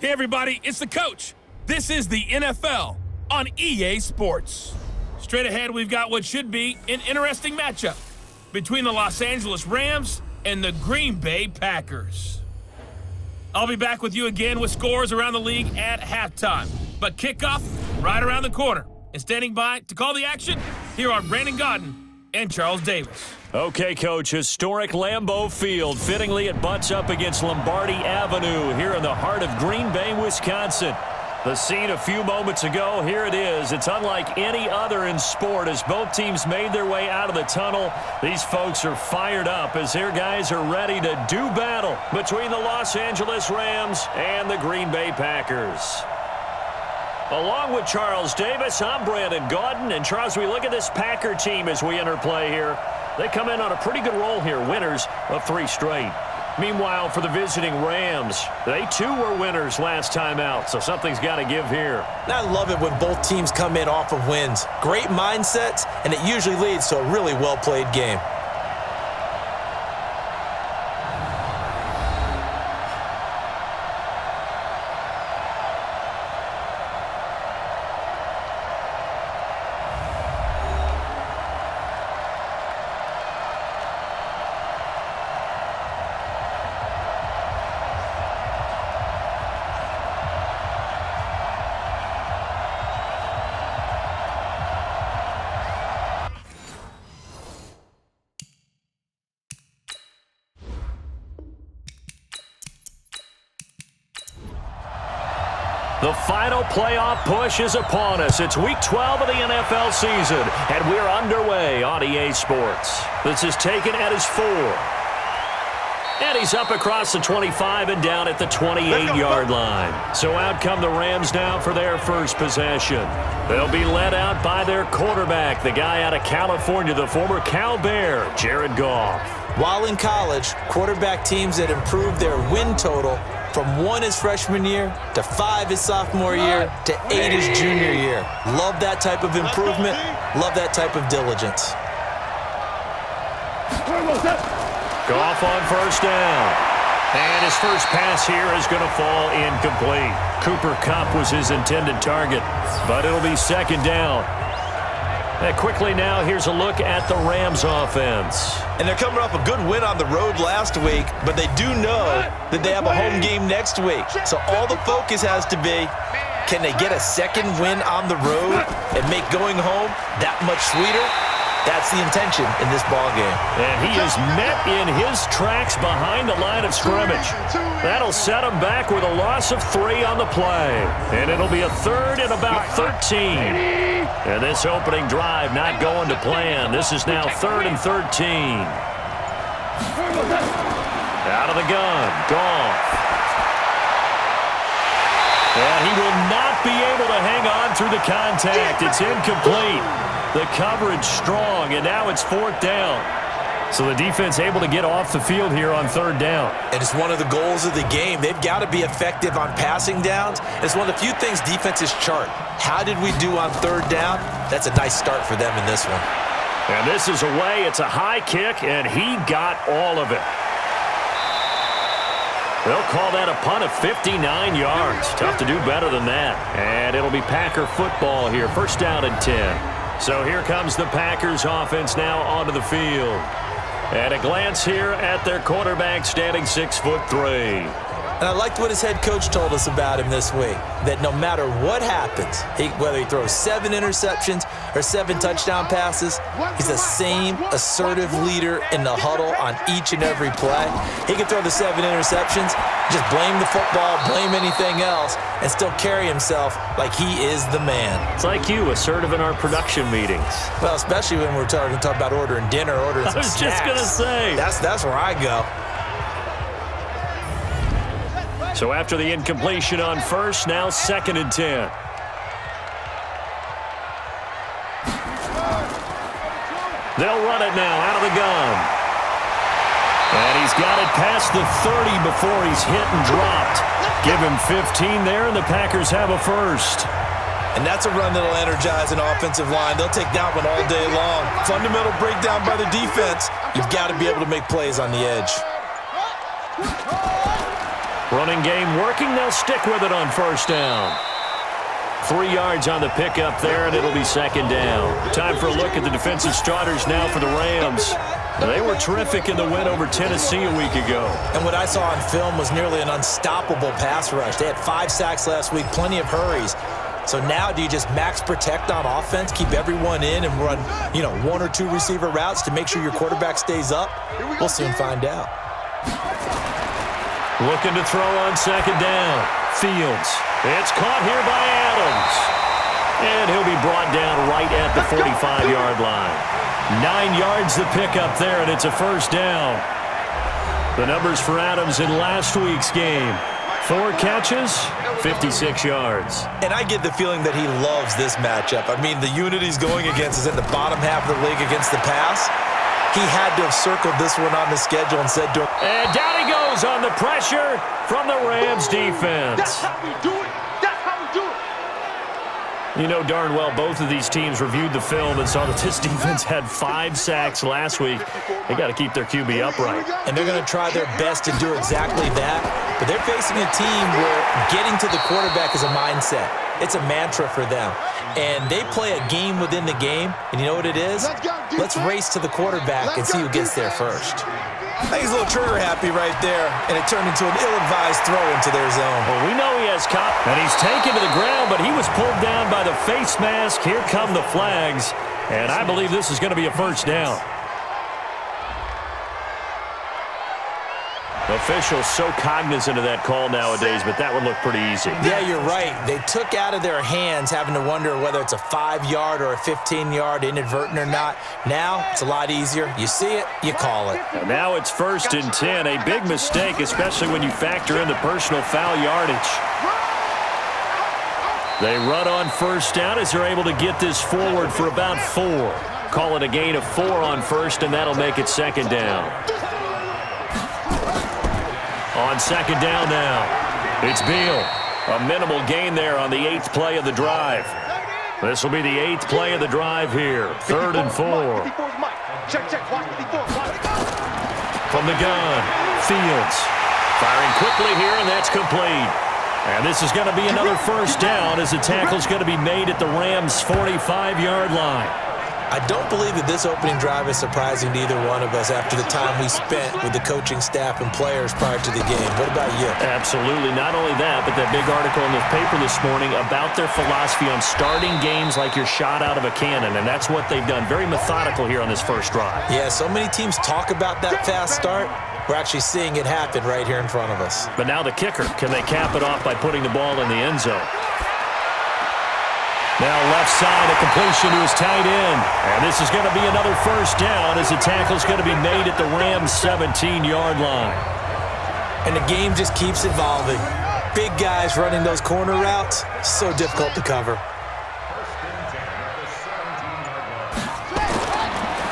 Hey, everybody, it's the coach. This is the NFL on EA Sports. Straight ahead, we've got what should be an interesting matchup between the Los Angeles Rams and the Green Bay Packers. I'll be back with you again with scores around the league at halftime. But kickoff right around the corner. And standing by to call the action, here are Brandon Gaudin and Charles Davis. Okay, Coach. Historic Lambeau Field. Fittingly, it butts up against Lombardi Avenue here in the heart of Green Bay, Wisconsin. The scene a few moments ago, here it is. It's unlike any other in sport as both teams made their way out of the tunnel. These folks are fired up as their guys are ready to do battle between the Los Angeles Rams and the Green Bay Packers. Along with Charles Davis, I'm Brandon Gaudin. And Charles, we look at this Packer team as we enter play here. They come in on a pretty good roll here, winners of three straight. Meanwhile, for the visiting Rams, they too were winners last time out, so something's got to give here. I love it when both teams come in off of wins. Great mindsets, and it usually leads to a really well-played game. Is upon us. It's week 12 of the NFL season, and we're underway on EA Sports. This is taken at his four. And he's up across the 25 and down at the 28-yard line. So out come the Rams now for their first possession. They'll be led out by their quarterback, the guy out of California, the former Cal Bear, Jared Goff. While in college, quarterback teams that improved their win total from one his freshman year to five his sophomore year to eight his junior year. Love that type of improvement. Love that type of diligence. Goff on first down. And his first pass here is going to fall incomplete. Cooper Kupp was his intended target, but it'll be second down. And quickly now, here's a look at the Rams offense. And they're coming off a good win on the road last week, but they do know that they have a home game next week. So all the focus has to be, can they get a second win on the road and make going home that much sweeter? That's the intention in this ball game. And he is met in his tracks behind the line of scrimmage. That'll set him back with a loss of three on the play. And it'll be a third and about 13. And this opening drive not going to plan. This is now third and 13. Out of the gun, Goff. And he will not be able to hang on through the contact. It's incomplete. The coverage strong, and now it's fourth down. So the defense able to get off the field here on third down. And it's one of the goals of the game. They've got to be effective on passing downs. It's one of the few things defenses chart. How did we do on third down? That's a nice start for them in this one. And this is away. It's a high kick, and he got all of it. They'll call that a punt of 59 yards. Tough to do better than that. And it'll be Packer football here. First down and 10. So here comes the Packers offense now onto the field. At a glance here at their quarterback standing six foot three. And I liked what his head coach told us about him this week, that no matter what happens, he, whether he throws seven interceptions or seven touchdown passes, he's the same assertive leader in the huddle on each and every play. He can throw the seven interceptions, just blame the football, blame anything else, and still carry himself like he is the man. It's like you, assertive in our production meetings. Well, especially when we're talking, talk about ordering dinner, ordering I was snacks. just going to say. That's, that's where I go. So after the incompletion on first, now second and 10. They'll run it now out of the gun. And he's got it past the 30 before he's hit and dropped. Give him 15 there, and the Packers have a first. And that's a run that'll energize an offensive line. They'll take that one all day long. Fundamental breakdown by the defense. You've got to be able to make plays on the edge. Running game working. They'll stick with it on first down. Three yards on the pickup there, and it'll be second down. Time for a look at the defensive starters now for the Rams. They were terrific in the win over Tennessee a week ago. And what I saw on film was nearly an unstoppable pass rush. They had five sacks last week, plenty of hurries. So now do you just max protect on offense, keep everyone in and run, you know, one or two receiver routes to make sure your quarterback stays up? We'll soon find out. Looking to throw on second down. Fields. It's caught here by Adams. And he'll be brought down right at the 45-yard line. Nine yards the pickup there, and it's a first down. The numbers for Adams in last week's game. Four catches, 56 yards. And I get the feeling that he loves this matchup. I mean, the unit he's going against is in the bottom half of the league against the pass. He had to have circled this one on the schedule and said to him. And down he goes on the pressure from the Rams defense. That's how we do it. That's how we do it. You know darn well both of these teams reviewed the film and saw that this defense had five sacks last week. They got to keep their QB upright. And they're going to try their best to do exactly that. But they're facing a team where getting to the quarterback is a mindset. It's a mantra for them. And they play a game within the game. And you know what it is? Let's race to the quarterback and see who gets there first. I think he's a little trigger happy right there, and it turned into an ill-advised throw into their zone. Well, we know he has Kupp, and he's taken to the ground, but he was pulled down by the face mask. Here come the flags, and I believe this is going to be a first down. Officials so cognizant of that call nowadays, but that one looked pretty easy. Yeah, you're right. They took out of their hands having to wonder whether it's a five-yard or a 15-yard inadvertent or not. Now, it's a lot easier. You see it, you call it. And now it's first and 10. A big mistake, especially when you factor in the personal foul yardage. They run on first down as they're able to get this forward for about four. Call it a gain of four on first, and that'll make it second down. On second down now, it's Beal. A minimal gain there on the eighth play of the drive. This will be the eighth play of the drive here. Third and four. From the gun, Fields. Firing quickly here, and that's complete. And this is going to be another first down as the tackle's going to be made at the Rams' 45-yard line. I don't believe that this opening drive is surprising to either one of us after the time we spent with the coaching staff and players prior to the game. What about you? Absolutely. Not only that, but that big article in the paper this morning about their philosophy on starting games like you're shot out of a cannon, and that's what they've done. Very methodical here on this first drive. Yeah, so many teams talk about that fast start. We're actually seeing it happen right here in front of us. But now the kicker. Can they cap it off by putting the ball in the end zone? Now left side, a completion to his tight end. And this is going to be another first down as the tackle's going to be made at the Rams' 17-yard line. And the game just keeps evolving. Big guys running those corner routes, so difficult to cover.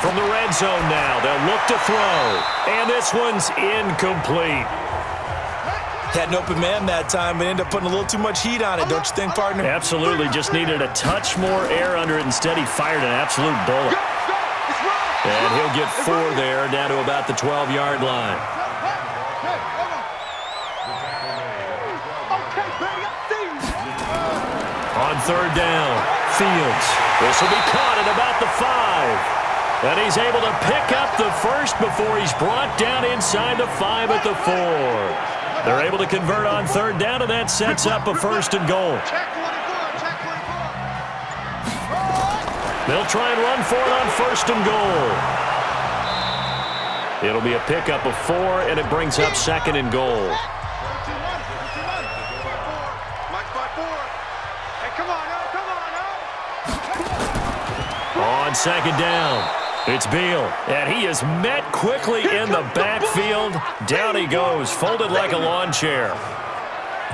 From the red zone now, they'll look to throw. And this one's incomplete. Had an open man that time, but ended up putting a little too much heat on it, don't you think, partner? Absolutely. Just needed a touch more air under it. Instead, he fired an absolute bullet. And he'll get four there, down to about the 12-yard line. On third down, Fields. This will be caught at about the five. And he's able to pick up the first before he's brought down inside the five at the four. They're able to convert on third down, and that sets up a first and goal. They'll try and run for it on first and goal. It'll be a pickup of four, and it brings up second and goal. On second down, it's Beal, and he is met quickly in the backfield. Down he goes, folded like a lawn chair.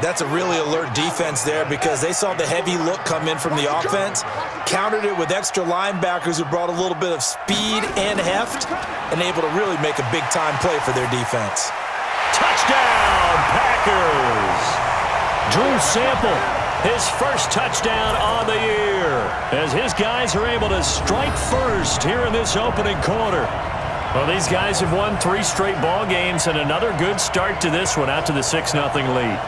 That's a really alert defense there because they saw the heavy look come in from the offense, countered it with extra linebackers who brought a little bit of speed and heft, and able to really make a big-time play for their defense. Touchdown, Packers! Drew Sample, his first touchdown on the year, as his guys are able to strike first here in this opening quarter. Well, these guys have won three straight ball games and another good start to this one out to the 6-0 lead.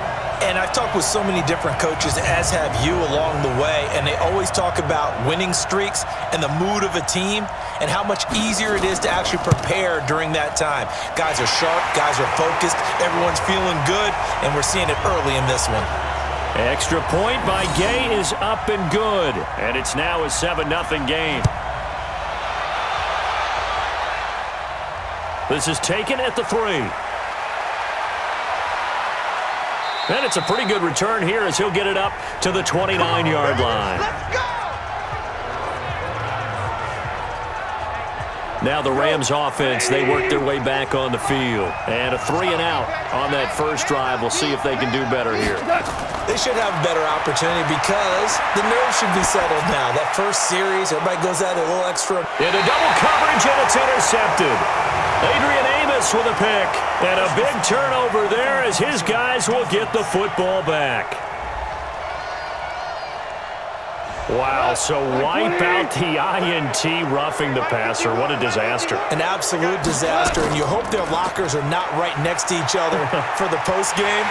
And I've talked with so many different coaches, as have you along the way, and they always talk about winning streaks and the mood of a team and how much easier it is to actually prepare during that time. Guys are sharp, guys are focused, everyone's feeling good, and we're seeing it early in this one. Extra point by Gay is up and good, and it's now a 7-0 game. This is taken at the three. And it's a pretty good return here as he'll get it up to the 29-yard line. Now the Rams offense, they work their way back on the field. And a three and out on that first drive. We'll see if they can do better here. They should have a better opportunity because the nerves should be settled now. That first series, everybody goes out a little extra. Into double coverage, and it's intercepted. Adrian Amos with a pick. And a big turnover there as his guys will get the football back. Wow, so wipe out the INT roughing the passer. What a disaster. An absolute disaster, and you hope their lockers are not right next to each other for the postgame.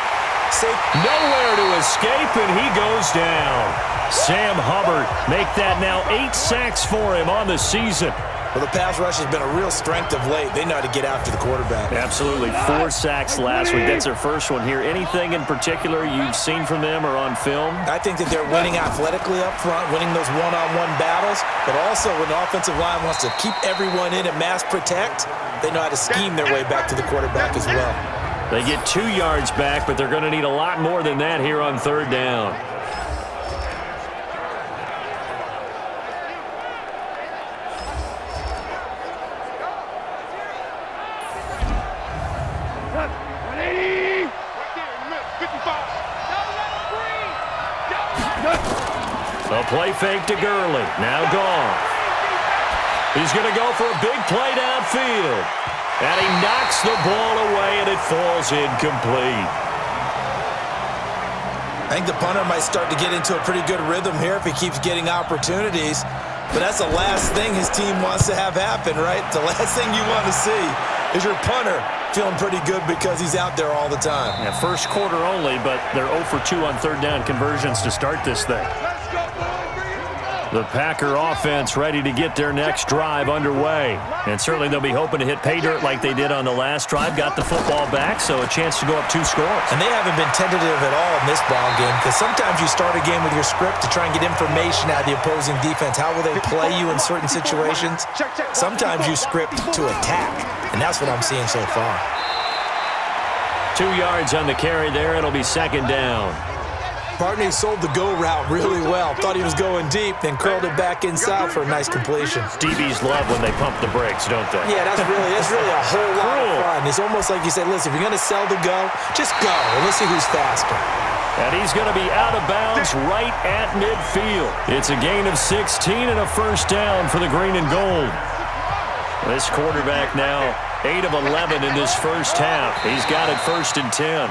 Safe. Nowhere to escape, and he goes down. Sam Hubbard make that now eight sacks for him on the season. Well, the pass rush has been a real strength of late. They know how to get after the quarterback. Absolutely. Four sacks last week. That's their first one here. Anything in particular you've seen from them or on film? I think that they're winning athletically up front, winning those one-on-one -on -one battles, but also when the offensive line wants to keep everyone in and max protect, they know how to scheme their way back to the quarterback as well. They get two yards back, but they're going to need a lot more than that here on third down. Play fake to Gurley. Now gone. He's going to go for a big play downfield. And he knocks the ball away, and it falls incomplete. I think the punter might start to get into a pretty good rhythm here if he keeps getting opportunities. But that's the last thing his team wants to have happen, right? The last thing you want to see is your punter feeling pretty good because he's out there all the time. Yeah, first quarter only, but they're 0 for 2 on third down conversions to start this thing. The Packer offense ready to get their next drive underway. And certainly they'll be hoping to hit pay dirt like they did on the last drive. Got the football back, so a chance to go up two scores. And they haven't been tentative at all in this ball game because sometimes you start a game with your script to try and get information out of the opposing defense. How will they play you in certain situations? Sometimes you script to attack, and that's what I'm seeing so far. Two yards on the carry there. It'll be second down. Partney sold the go route really well. Thought he was going deep, then curled it back inside for a nice completion. DBs love when they pump the brakes, don't they? Yeah, that's really that's really a whole lot of fun. It's almost like you say, listen, if you're going to sell the go, just go, and let's see who's faster. And he's going to be out of bounds right at midfield. It's a gain of 16 and a first down for the green and gold. This quarterback now 8 of 11 in this first half. He's got it first and 10.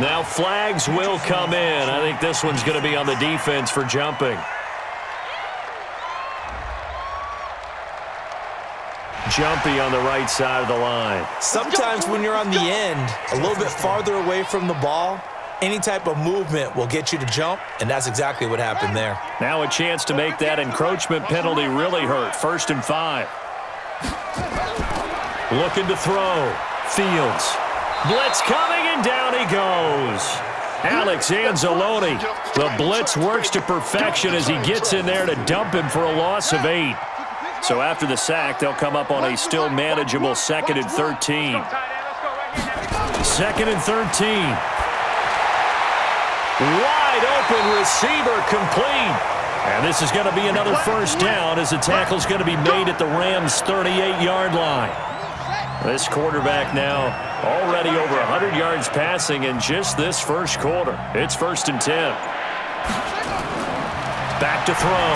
Now flags will come in. I think this one's going to be on the defense for jumping. Jumpy on the right side of the line. Sometimes when you're on the end, a little bit farther away from the ball, any type of movement will get you to jump, and that's exactly what happened there. Now a chance to make that encroachment penalty really hurt. First and five. Looking to throw. Fields. Blitz coming, and down he goes. Alex Anzalone. The blitz works to perfection as he gets in there to dump him for a loss of eight. So after the sack, they'll come up on a still manageable second and 13. Second and 13. Wide open receiver complete. And this is going to be another first down as the tackle is going to be made at the Rams' 38-yard line. This quarterback now already over 100 yards passing in just this first quarter. It's first and 10. Back to throw.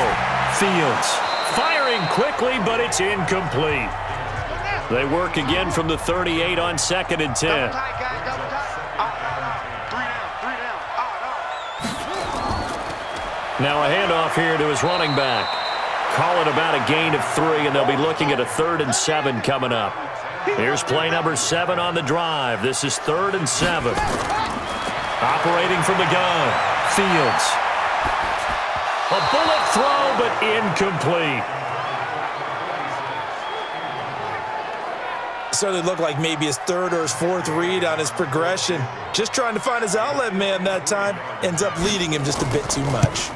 Fields firing quickly, but it's incomplete. They work again from the 38 on second and 10. Now a handoff here to his running back. call it about a gain of three, and they'll be looking at a third and seven coming up. Here's play number seven on the drive. This is third and seven. Operating from the gun, Fields. A bullet throw, but incomplete. Certainly looked like maybe his third or his fourth read on his progression. Just trying to find his outlet man that time. Ends up leading him just a bit too much.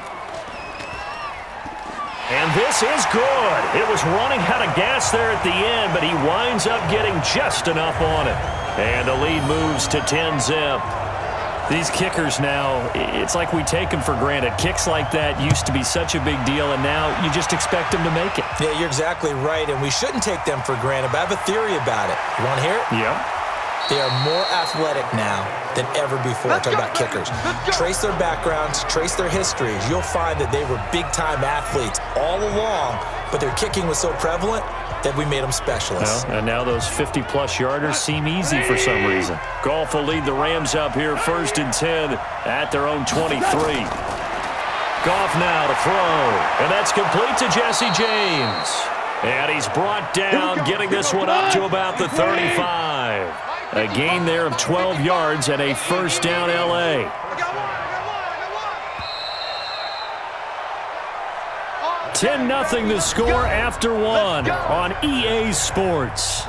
And this is good. It was running out of gas there at the end, but he winds up getting just enough on it. And the lead moves to 10 zip. These kickers now, it's like we take them for granted. Kicks like that used to be such a big deal, and now you just expect them to make it. Yeah, you're exactly right, and we shouldn't take them for granted, but I have a theory about it. You want to hear it? Yeah. They are more athletic now than ever before. Talking about kickers. Trace their backgrounds, trace their histories. You'll find that they were big-time athletes all along, but their kicking was so prevalent that we made them specialists. Well, and now those 50-plus yarders seem easy for some reason. Goff will lead the Rams up here first and 10 at their own 23. Goff now to throw, and that's complete to Jesse James. And he's brought down, getting this one up to about the 35. A gain there of 12 yards and a first down L.A. Ten nothing the score after one on EA Sports.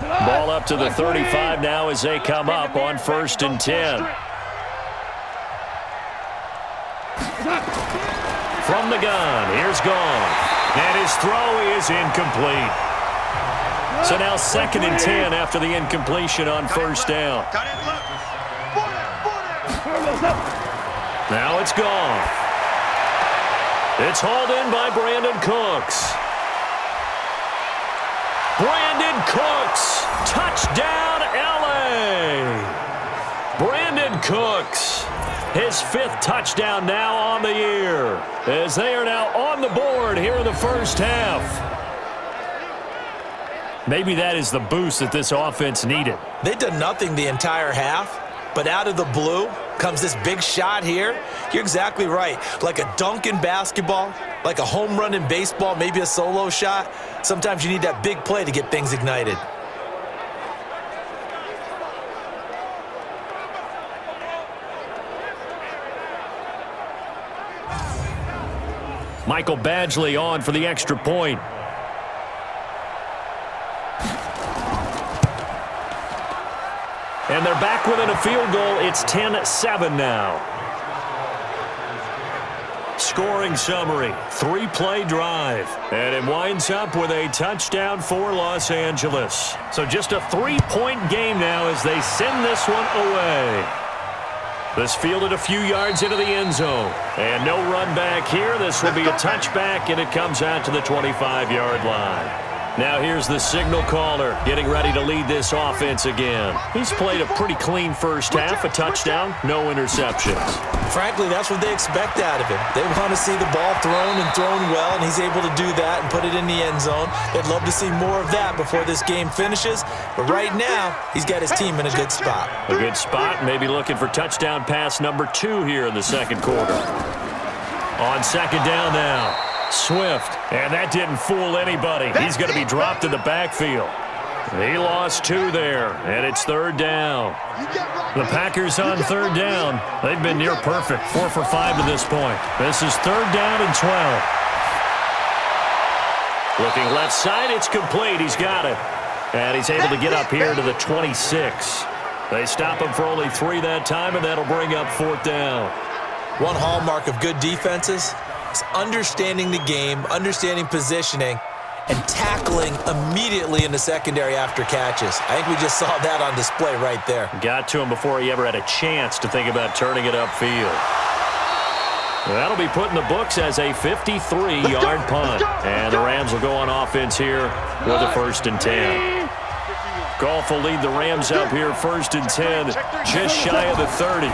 Ball up to the 35 now as they come up on first and 10. From the gun, here's Goff. And his throw is incomplete. So now second and 10 after the incompletion on first down. Now it's gone. It's hauled in by Brandin Cooks. Brandin Cooks. Touchdown, L.A. Brandin Cooks. His fifth touchdown now on the year as they are now on the board here in the first half. Maybe that is the boost that this offense needed. They did nothing the entire half, but out of the blue comes this big shot here. You're exactly right. Like a dunk in basketball, like a home run in baseball, maybe a solo shot. Sometimes you need that big play to get things ignited. Michael Badgley on for the extra point. And they're back within a field goal. It's 10-7 now. Scoring summary, three-play drive. And it winds up with a touchdown for Los Angeles. So just a three-point game now as they send this one away. This fielded a few yards into the end zone. And no run back here. This will be a touchback, and it comes out to the 25-yard line. Now here's the signal caller getting ready to lead this offense again. He's played a pretty clean first half, a touchdown, no interceptions. Frankly, that's what they expect out of him. They want to see the ball thrown and thrown well, and he's able to do that and put it in the end zone. They'd love to see more of that before this game finishes, but right now, he's got his team in a good spot. A good spot, maybe looking for touchdown pass number two here in the second quarter. On second down now. Swift. And that didn't fool anybody. He's going to be dropped in the backfield. He lost two there, and it's third down. The Packers on third down. They've been near perfect, four for five to this point. This is third down and 12. Looking left side, it's complete. He's got it. And he's able to get up here to the 26. They stop him for only three that time, and that'll bring up fourth down. One hallmark of good defenses is understanding the game, understanding positioning, and tackling immediately in the secondary after catches. I think we just saw that on display right there. Got to him before he ever had a chance to think about turning it upfield. That'll be put in the books as a 53-yard punt. And the Rams will go on offense here with a first and 10. Goff will lead the Rams up here first and 10, just shy of the 30.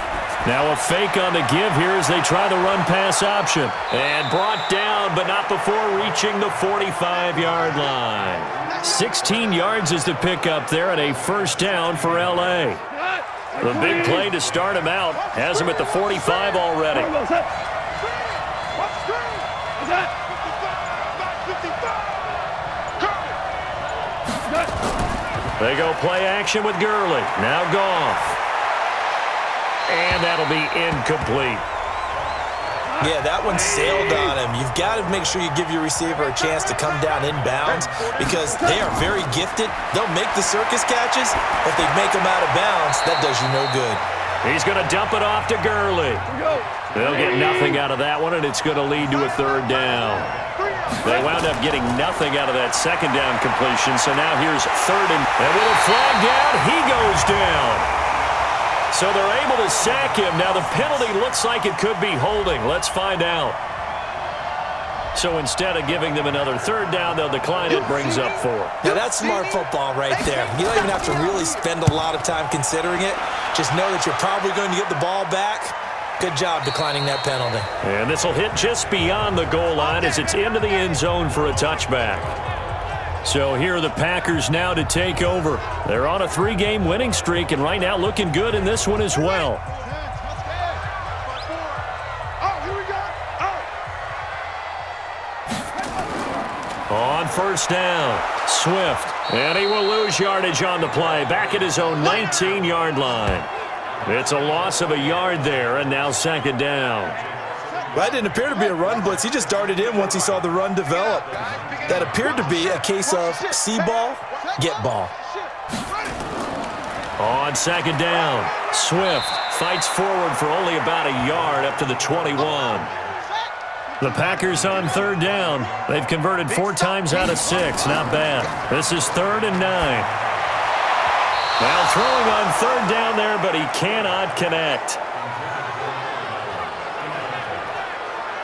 Now a fake on the give here as they try the run-pass option. And brought down, but not before reaching the 45-yard line. 16 yards is the pickup there and a first down for L.A. The big play to start him out has him at the 45 already. They go play action with Gurley. Now Goff. And that'll be incomplete. Yeah, that one sailed on him. You've got to make sure you give your receiver a chance to come down inbounds because they are very gifted. They'll make the circus catches, but they make them out of bounds. That does you no good. He's going to dump it off to Gurley. They'll get nothing out of that one, and it's going to lead to a third down. They wound up getting nothing out of that second down completion, so now here's third and, and with a flag down, he goes down. So they're able to sack him. Now the penalty looks like it could be holding. Let's find out. So instead of giving them another third down, they'll decline it, brings up four. Now that's smart football right there. You don't even have to really spend a lot of time considering it. Just know that you're probably going to get the ball back. Good job declining that penalty. And this will hit just beyond the goal line as it's into the end zone for a touchback. So here are the Packers now to take over. They're on a three-game winning streak, and right now looking good in this one as well. On first down, Swift. And he will lose yardage on the play. Back at his own 19-yard line. It's a loss of a yard there, and now second down. That didn't appear to be a run blitz. He just darted in once he saw the run develop. That appeared to be a case of see ball, get ball. On second down, Swift fights forward for only about a yard up to the 21. The Packers on third down. They've converted four times out of six. Not bad. This is third and nine. Now throwing on third down there, but he cannot connect.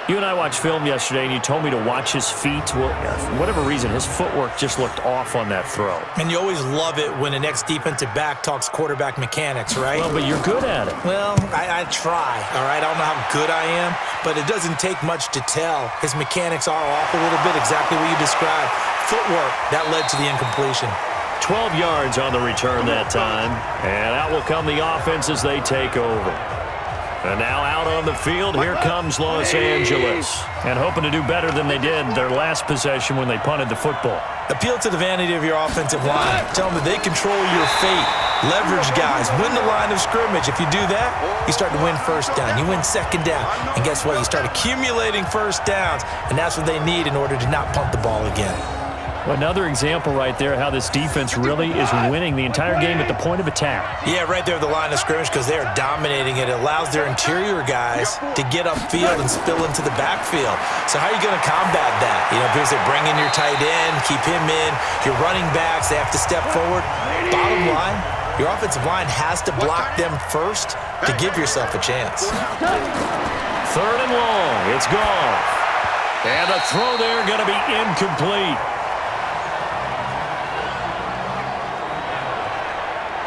You and I watched film yesterday, and you told me to watch his feet. Well, for whatever reason, his footwork just looked off on that throw. And you always love it when an ex-defensive back talks quarterback mechanics, right? Well, but you're good at it. Well, I, I try, all right? I don't know how good I am, but it doesn't take much to tell. His mechanics are off a little bit, exactly what you described. Footwork, that led to the incompletion. 12 yards on the return that time. And out will come the offense as they take over. And now out on the field, here comes Los Angeles. And hoping to do better than they did their last possession when they punted the football. Appeal to the vanity of your offensive line. Tell them that they control your fate. Leverage guys. Win the line of scrimmage. If you do that, you start to win first down. You win second down. And guess what? You start accumulating first downs. And that's what they need in order to not punt the ball again. Another example right there how this defense really is winning the entire game at the point of attack. Yeah, right there at the line of scrimmage because they are dominating it. It allows their interior guys to get upfield and spill into the backfield. So how are you going to combat that? You know, because they bring in your tight end, keep him in. Your running backs, they have to step forward. Bottom line, your offensive line has to block them first to give yourself a chance. Third and long. It's gone. And the throw there going to be incomplete.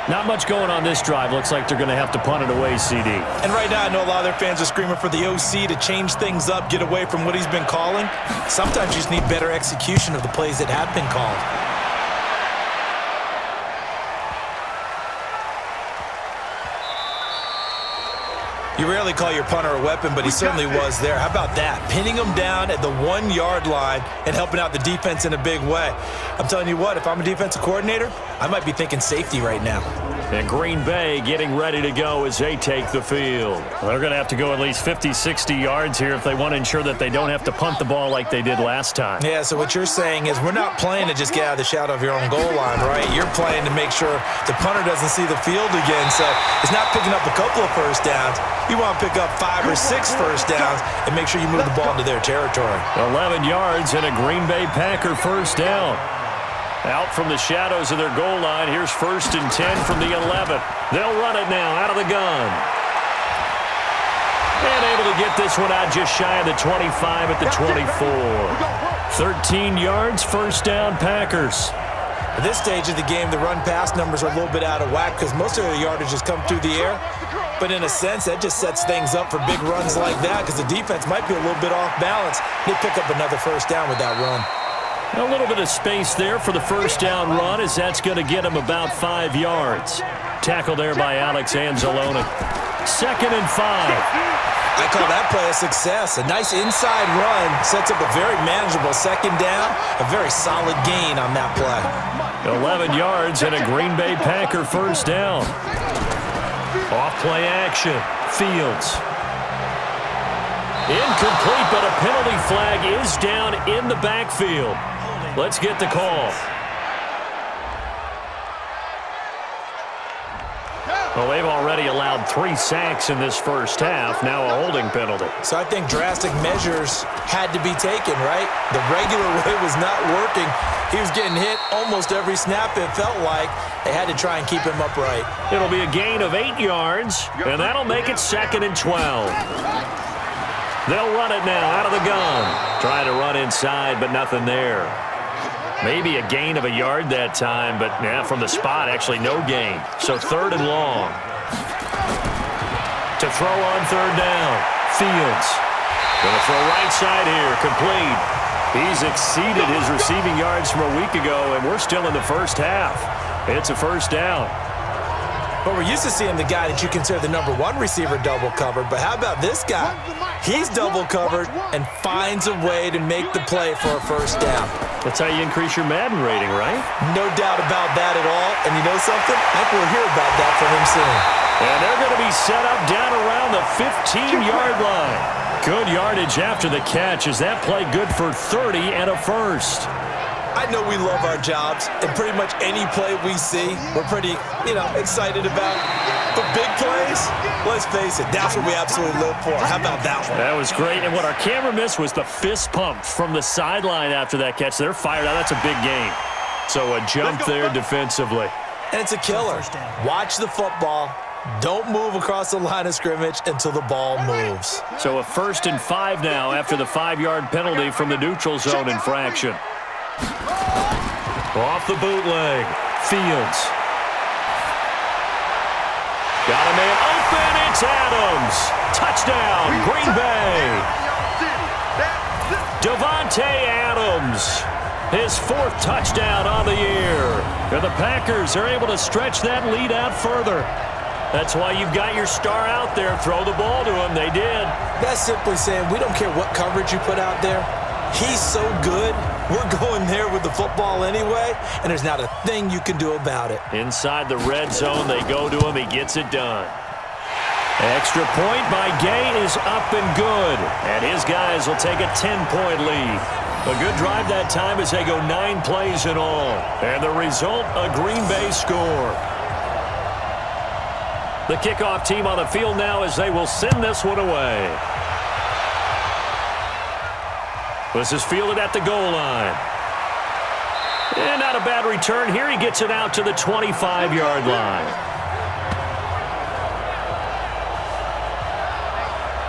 Not much going on this drive. Looks like they're going to have to punt it away, CD. And right now, I know a lot of their fans are screaming for the OC to change things up, get away from what he's been calling. Sometimes you just need better execution of the plays that have been called. You rarely call your punter a weapon, but he certainly was there. How about that? Pinning him down at the one-yard line and helping out the defense in a big way. I'm telling you what, if I'm a defensive coordinator, I might be thinking safety right now. And Green Bay getting ready to go as they take the field. They're going to have to go at least 50, 60 yards here if they want to ensure that they don't have to punt the ball like they did last time. Yeah, so what you're saying is we're not playing to just get out of the shadow of your own goal line, right? You're playing to make sure the punter doesn't see the field again. So it's not picking up a couple of first downs. You want to pick up five or six first downs and make sure you move the ball into their territory. 11 yards and a Green Bay Packer first down. Out from the shadows of their goal line. Here's first and 10 from the 11. They'll run it now out of the gun. And able to get this one out just shy of the 25 at the 24. 13 yards, first down Packers. At this stage of the game, the run-pass numbers are a little bit out of whack because most of the yardage has come through the air. But in a sense, that just sets things up for big runs like that because the defense might be a little bit off balance. They pick up another first down with that run. A little bit of space there for the first down run as that's going to get him about five yards. tackle there by Alex Anzalone. Second and five. I call that play a success. A nice inside run sets up a very manageable second down. A very solid gain on that play. 11 yards and a Green Bay Packer first down. Off play action. Fields. Incomplete, but a penalty flag is down in the backfield. Let's get the call. Well, they've already allowed three sacks in this first half, now a holding penalty. So I think drastic measures had to be taken, right? The regular way was not working. He was getting hit almost every snap, it felt like. They had to try and keep him upright. It'll be a gain of eight yards, and that'll make it second and 12. They'll run it now out of the gun. Trying to run inside, but nothing there. Maybe a gain of a yard that time, but yeah, from the spot, actually no gain. So third and long. To throw on third down. Fields. Going to throw right side here. Complete. He's exceeded his receiving yards from a week ago, and we're still in the first half. It's a first down. But we're used to seeing the guy that you consider the number one receiver double covered. But how about this guy? He's double covered and finds a way to make the play for a first down. That's how you increase your Madden rating, right? No doubt about that at all. And you know something? I think we'll hear about that from him soon. And they're going to be set up down around the 15-yard line. Good yardage after the catch. Is that play good for 30 and a first? I know we love our jobs, and pretty much any play we see, we're pretty, you know, excited about. But big plays, let's face it, that's what we absolutely live for. How about that one? That was great, and what our camera missed was the fist pump from the sideline after that catch. They're fired out. That's a big game. So a jump there defensively. And it's a killer. Watch the football. Don't move across the line of scrimmage until the ball moves. So a first and five now after the five-yard penalty from the neutral zone infraction. Off the bootleg. Fields. Got a man open. It's Adams. Touchdown, Green Bay. Davante Adams. His fourth touchdown on the year. And the Packers are able to stretch that lead out further. That's why you've got your star out there. Throw the ball to him. They did. That's simply saying we don't care what coverage you put out there. He's so good, we're going there with the football anyway, and there's not a thing you can do about it. Inside the red zone, they go to him. He gets it done. Extra point by Gay is up and good, and his guys will take a 10-point lead. A good drive that time as they go nine plays in all. And the result, a Green Bay score. The kickoff team on the field now as they will send this one away. This is fielded at the goal line. And not a bad return here. He gets it out to the 25-yard line.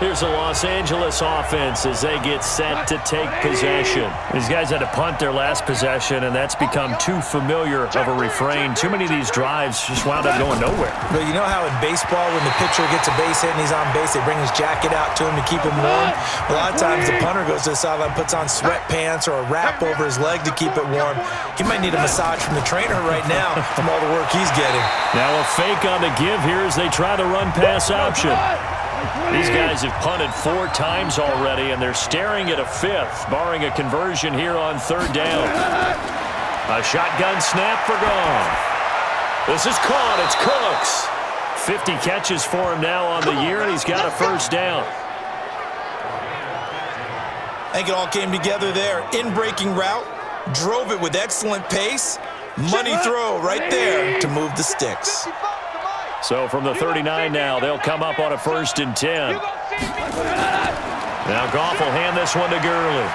Here's the Los Angeles offense as they get set to take possession. These guys had to punt their last possession, and that's become too familiar of a refrain. Too many of these drives just wound up going nowhere. But you know how in baseball, when the pitcher gets a base hit and he's on base, they bring his jacket out to him to keep him warm? A lot of times the punter goes to the sideline, puts on sweatpants or a wrap over his leg to keep it warm. He might need a massage from the trainer right now from all the work he's getting. Now a fake on the give here as they try to run pass option. These guys have punted four times already, and they're staring at a fifth, barring a conversion here on third down. A shotgun snap for Goff. This is caught. It's Cooks. 50 catches for him now on the year, and he's got a first down. I think it all came together there. In-breaking route, drove it with excellent pace. Money throw right there to move the sticks. So from the 39 now, they'll come up on a first and 10. Now Goff will hand this one to Gurley.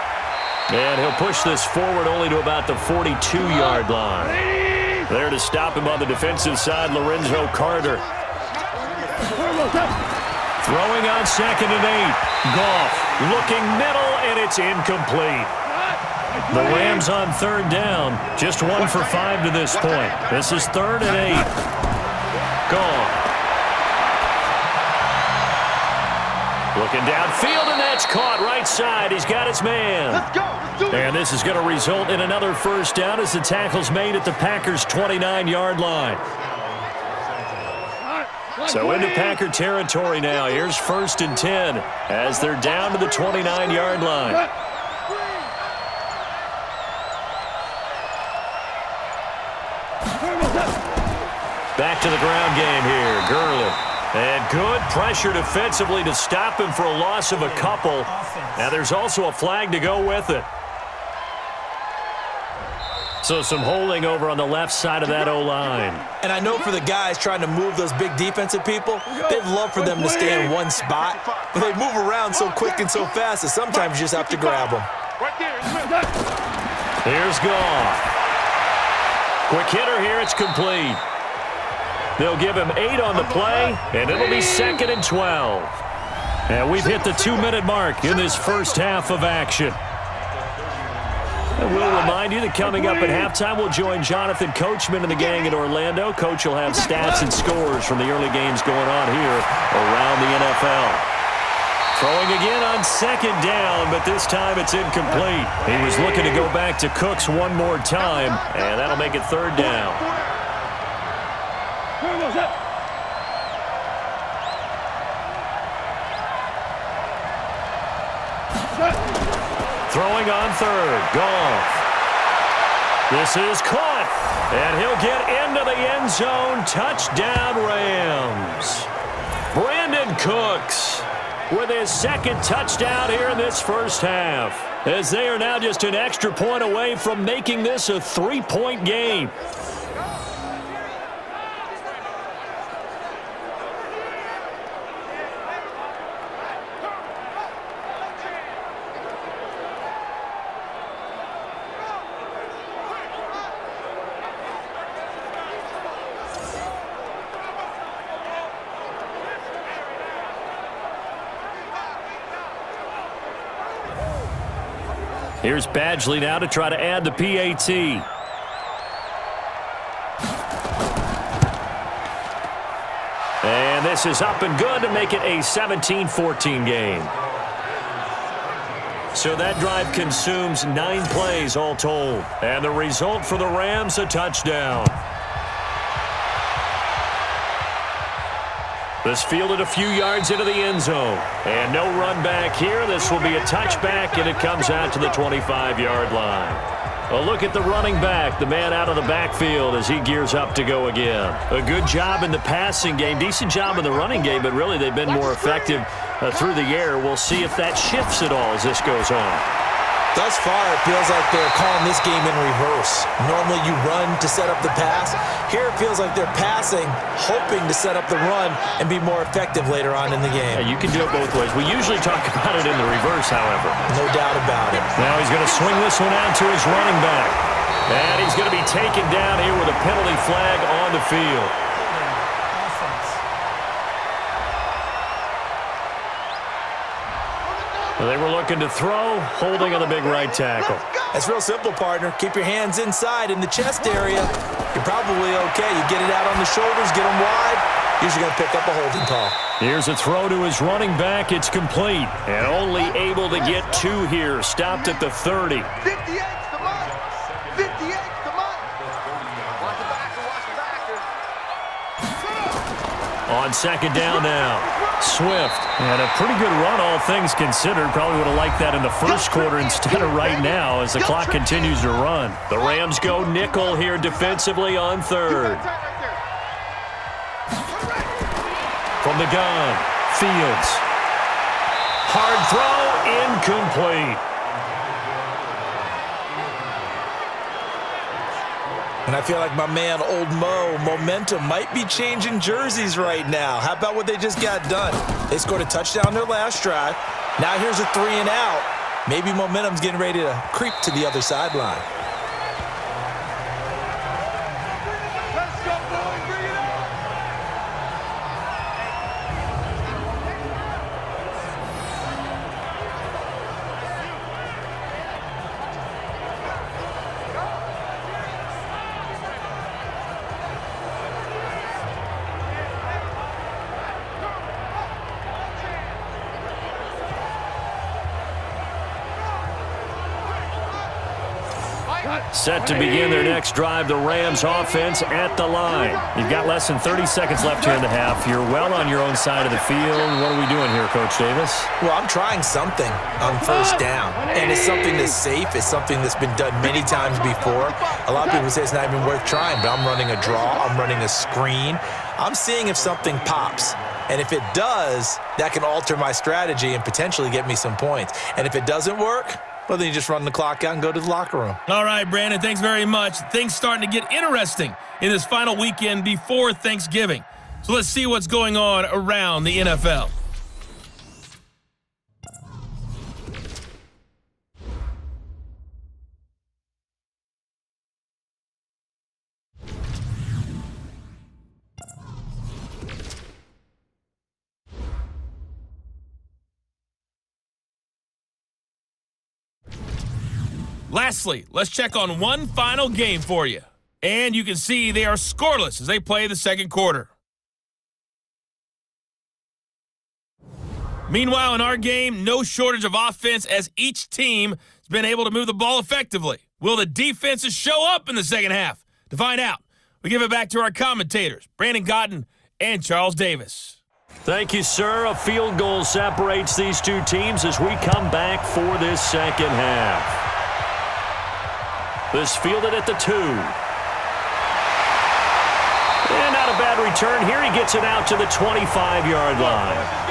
And he'll push this forward only to about the 42-yard line. There to stop him on the defensive side, Lorenzo Carter. Throwing on second and eight. Goff looking middle, and it's incomplete. The Rams on third down. Just one for five to this point. This is third and eight. Goff. Looking downfield, and that's caught right side. He's got his man. Let's go. Let's do it. And this is going to result in another first down as the tackle's made at the Packers' 29-yard line. So into Packer territory now. Here's first and 10 as they're down to the 29-yard line. Back to the ground game here. Gurley. And good pressure defensively to stop him for a loss of a couple. Now there's also a flag to go with it. So some holding over on the left side of that O-line. And I know for the guys trying to move those big defensive people, they'd love for them to stay in one spot. But they move around so quick and so fast that sometimes you just have to grab them. Here's Goff. Quick hitter here. It's complete. They'll give him eight on the play, and it'll be second and 12. And we've hit the two-minute mark in this first half of action. And we'll remind you that coming up at halftime, we'll join Jonathan Coachman and the gang in Orlando. Coach will have stats and scores from the early games going on here around the NFL. Throwing again on second down, but this time it's incomplete. He was looking to go back to Cooks one more time, and that'll make it third down. Throwing on third. Goff. This is caught. And he'll get into the end zone. Touchdown, Rams. Brandin Cooks with his second touchdown here in this first half. As they are now just an extra point away from making this a three-point game. Here's Badgley now to try to add the PAT. And this is up and good to make it a 17-14 game. So that drive consumes nine plays all told. And the result for the Rams, a touchdown. This fielded a few yards into the end zone. And no run back here. This will be a touchback, and it comes out to the 25-yard line. A look at the running back, the man out of the backfield as he gears up to go again. A good job in the passing game, decent job in the running game, but really they've been more effective uh, through the air. We'll see if that shifts at all as this goes on. Thus far, it feels like they're calling this game in reverse. Normally you run to set up the pass. Here it feels like they're passing, hoping to set up the run and be more effective later on in the game. Yeah, you can do it both ways. We usually talk about it in the reverse, however. No doubt about it. Now he's going to swing this one out to his running back. And he's going to be taken down here with a penalty flag on the field. They were looking to throw, holding on the big right tackle. That's real simple, partner. Keep your hands inside in the chest area. You're probably okay. You get it out on the shoulders, get them wide. Usually going to pick up a holding call. Here's a throw to his running back. It's complete. And only able to get two here. Stopped at the 30. 58. On second down now. Swift. And a pretty good run, all things considered. Probably would have liked that in the first quarter instead of right now as the clock continues to run. The Rams go nickel here defensively on third. From the gun, Fields. Hard throw, incomplete. And I feel like my man, Old Mo, momentum might be changing jerseys right now. How about what they just got done? They scored a touchdown their last drive. Now here's a three and out. Maybe momentum's getting ready to creep to the other sideline. Set to begin their next drive, the Rams offense at the line. You've got less than 30 seconds left here in the half. You're well on your own side of the field. What are we doing here, Coach Davis? Well, I'm trying something on first down, and it's something that's safe. It's something that's been done many times before. A lot of people say it's not even worth trying, but I'm running a draw. I'm running a screen. I'm seeing if something pops. And if it does, that can alter my strategy and potentially get me some points. And if it doesn't work, well, then you just run the clock out and go to the locker room. All right, Brandon, thanks very much. Things starting to get interesting in this final weekend before Thanksgiving. So let's see what's going on around the NFL. Lastly, let's check on one final game for you. And you can see they are scoreless as they play the second quarter. Meanwhile, in our game, no shortage of offense as each team has been able to move the ball effectively. Will the defenses show up in the second half? To find out, we give it back to our commentators, Brandon Gaudin and Charles Davis. Thank you, sir. A field goal separates these two teams as we come back for this second half. This fielded at the two. And not a bad return here. He gets it out to the 25-yard line.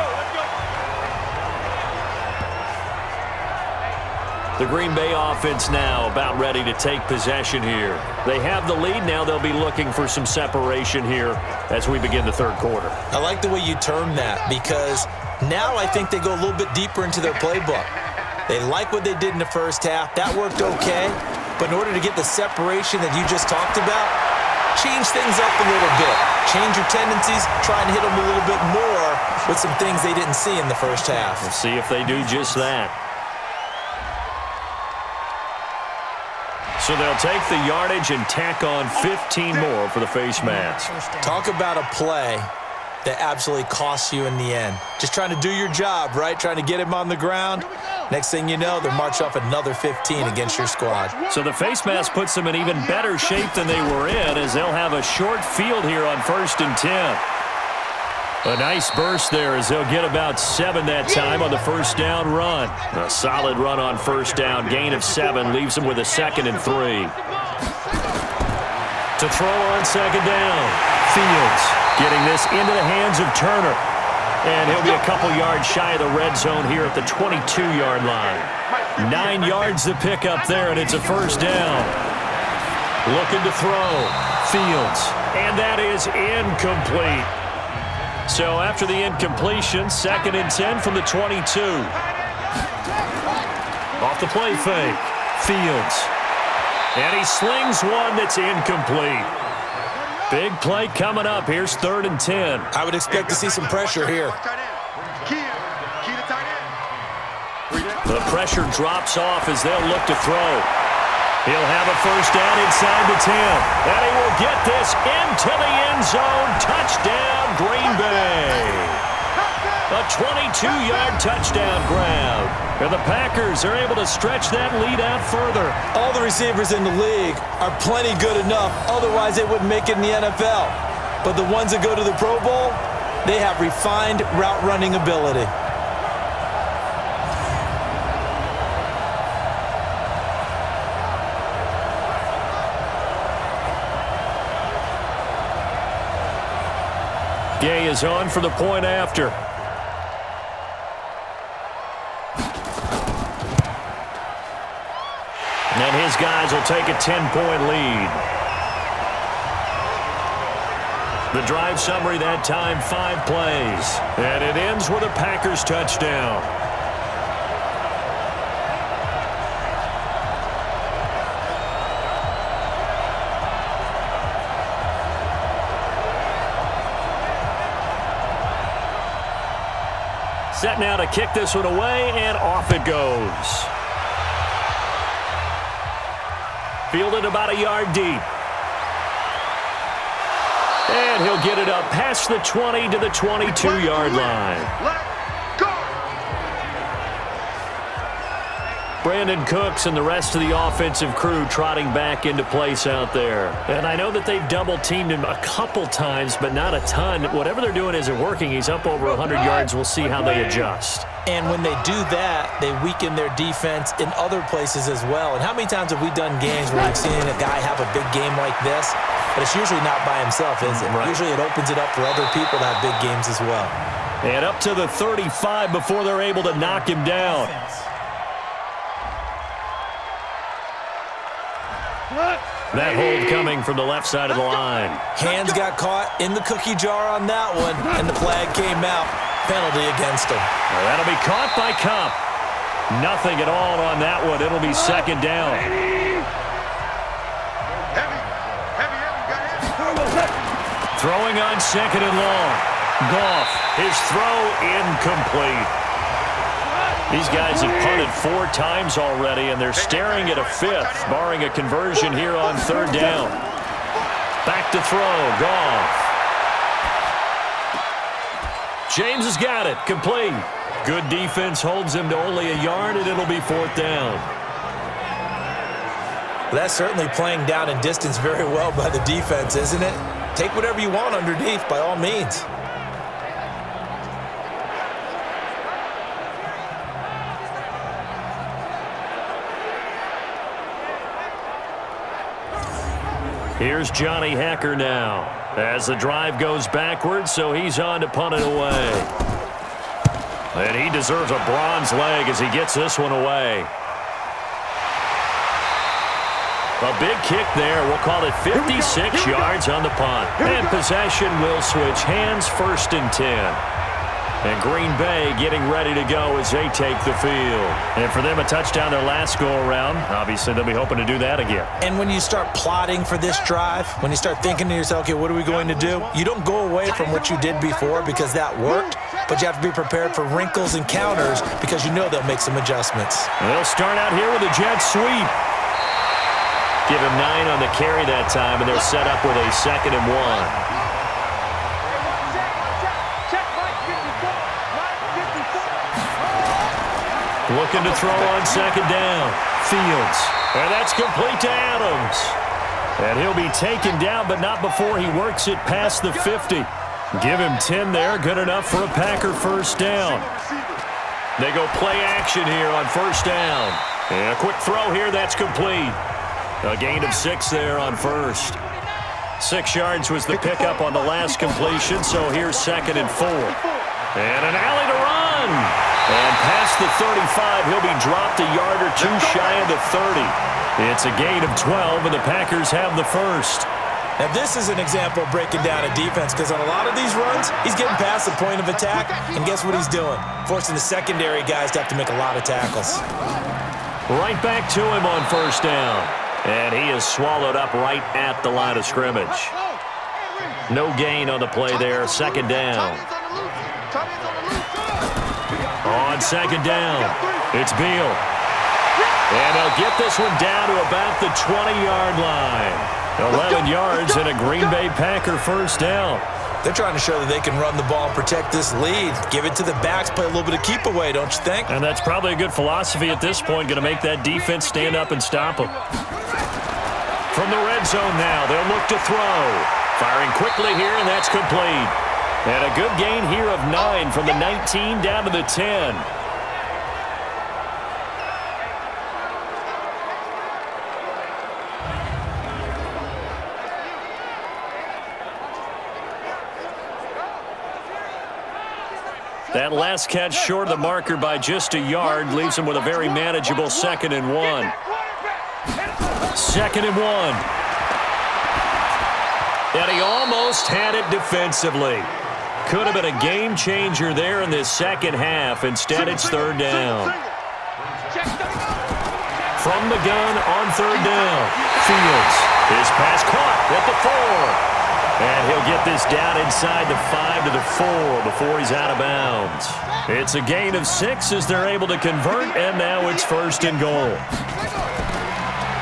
The Green Bay offense now about ready to take possession here. They have the lead. Now they'll be looking for some separation here as we begin the third quarter. I like the way you term that because now I think they go a little bit deeper into their playbook. They like what they did in the first half. That worked okay. But in order to get the separation that you just talked about, change things up a little bit. Change your tendencies, try and hit them a little bit more with some things they didn't see in the first half. We'll see if they do just that. So they'll take the yardage and tack on 15 more for the face mask. Talk about a play that absolutely costs you in the end. Just trying to do your job, right? Trying to get him on the ground. Next thing you know, they're march off another 15 against your squad. So the face mask puts them in even better shape than they were in as they'll have a short field here on first and 10. A nice burst there as they'll get about seven that time on the first down run. A solid run on first down. Gain of seven leaves them with a second and three. To throw on second down. Fields getting this into the hands of Turner. And he'll be a couple yards shy of the red zone here at the 22-yard line. Nine yards to pick up there, and it's a first down. Looking to throw. Fields. And that is incomplete. So after the incompletion, second and 10 from the 22. Off the play fake. Fields. And he slings one that's incomplete. Big play coming up. Here's third and 10. I would expect to see some pressure here. The pressure drops off as they'll look to throw. He'll have a first down inside the 10. And he will get this into the end zone. Touchdown, Green Bay. A 22-yard touchdown grab. And the Packers are able to stretch that lead out further. All the receivers in the league are plenty good enough. Otherwise, they wouldn't make it in the NFL. But the ones that go to the Pro Bowl, they have refined route running ability. Gay is on for the point after. His guys will take a 10-point lead. The drive summary that time, five plays. And it ends with a Packers touchdown. Set now to kick this one away, and off it goes. Fielded about a yard deep. And he'll get it up past the 20 to the 22-yard line. Brandin Cooks and the rest of the offensive crew trotting back into place out there. And I know that they've double-teamed him a couple times, but not a ton. Whatever they're doing isn't working. He's up over 100 yards. We'll see how they adjust. And when they do that, they weaken their defense in other places as well. And how many times have we done games where we've seen a guy have a big game like this, but it's usually not by himself, is it? Right. Usually it opens it up for other people to have big games as well. And up to the 35 before they're able to knock him down. That hold coming from the left side of the line. Hands got caught in the cookie jar on that one, and the flag came out. Penalty against him. Well, that'll be caught by Kupp. Nothing at all on that one. It'll be second down. Throwing on second and long. Goff, his throw incomplete. These guys have punted four times already, and they're staring at a fifth, barring a conversion here on third down. Back to throw. Goff. James has got it. Complete. Good defense holds him to only a yard, and it'll be fourth down. Well, that's certainly playing down in distance very well by the defense, isn't it? Take whatever you want underneath, by all means. Here's Johnny Hacker now as the drive goes backwards, so he's on to punt it away. And he deserves a bronze leg as he gets this one away. A big kick there. We'll call it 56 yards on the punt. And possession will switch hands first and 10. And Green Bay getting ready to go as they take the field. And for them, a touchdown their last go-around. Obviously, they'll be hoping to do that again. And when you start plotting for this drive, when you start thinking to yourself, okay, what are we going to do? You don't go away from what you did before because that worked, but you have to be prepared for wrinkles and counters because you know they'll make some adjustments. They'll start out here with a jet sweep. Give him nine on the carry that time, and they're set up with a second and one. Looking to throw on second down. Fields. And that's complete to Adams. And he'll be taken down, but not before he works it past the 50. Give him 10 there. Good enough for a Packer first down. They go play action here on first down. And a quick throw here. That's complete. A gain of six there on first. Six yards was the pickup on the last completion, so here's second and four. And an alley to run. And past the 35, he'll be dropped a yard or two shy of the 30. It's a gain of 12, and the Packers have the first. Now, this is an example of breaking down a defense because on a lot of these runs, he's getting past the point of attack, and guess what he's doing? Forcing the secondary guys to have to make a lot of tackles. Right back to him on first down. And he is swallowed up right at the line of scrimmage. No gain on the play there, second down. On second down, it's Beal. And he'll get this one down to about the 20-yard line. 11 yards and a Green Bay Packer first down. They're trying to show that they can run the ball and protect this lead. Give it to the backs, play a little bit of keep away, don't you think? And that's probably a good philosophy at this point, going to make that defense stand up and stop them. From the red zone now, they'll look to throw. Firing quickly here, and that's complete. And a good gain here of nine from the 19 down to the 10. That last catch short of the marker by just a yard leaves him with a very manageable second and one. Second and one. And he almost had it defensively. Could have been a game changer there in this second half. Instead, it's third down. From the gun on third down. Fields. His pass caught at the four. And he'll get this down inside the five to the four before he's out of bounds. It's a gain of six as they're able to convert, and now it's first and goal.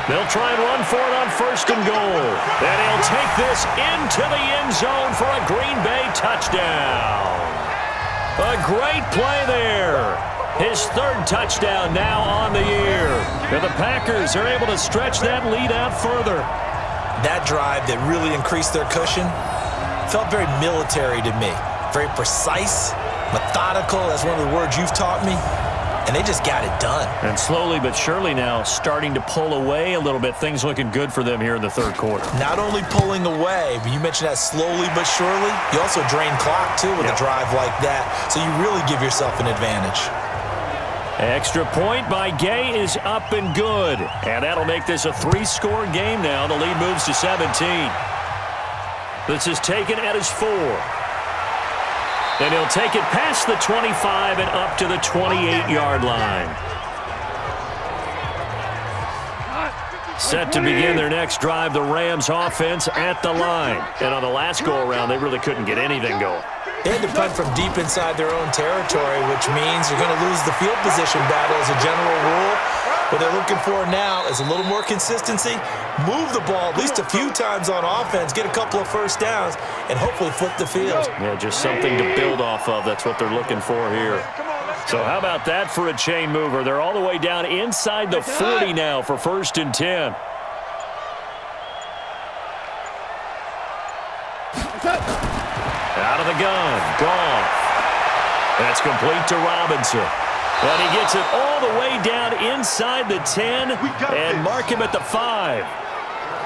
They'll try and run for it on first and goal. And he'll take this into the end zone for a Green Bay touchdown. A great play there. His third touchdown now on the year. And the Packers are able to stretch that lead out further. That drive that really increased their cushion felt very military to me. Very precise, methodical. That's one of the words you've taught me and they just got it done. And slowly but surely now starting to pull away a little bit. Things looking good for them here in the third quarter. Not only pulling away, but you mentioned that slowly but surely. You also drain clock, too, with yep. a drive like that. So you really give yourself an advantage. Extra point by Gay is up and good. And that'll make this a three-score game now. The lead moves to 17. This is taken at his four. And he'll take it past the 25 and up to the 28-yard line. Set to begin their next drive, the Rams offense at the line. And on the last go-around, they really couldn't get anything going. They had to punt from deep inside their own territory, which means you're going to lose the field position battle as a general rule. What they're looking for now is a little more consistency, move the ball at least a few times on offense, get a couple of first downs, and hopefully flip the field. Yeah, just something to build off of. That's what they're looking for here. So how about that for a chain mover? They're all the way down inside the 40 now for first and 10. Out of the gun. Goff. That's complete to Robinson. And he gets it all the way down inside the 10 and mark him at the 5.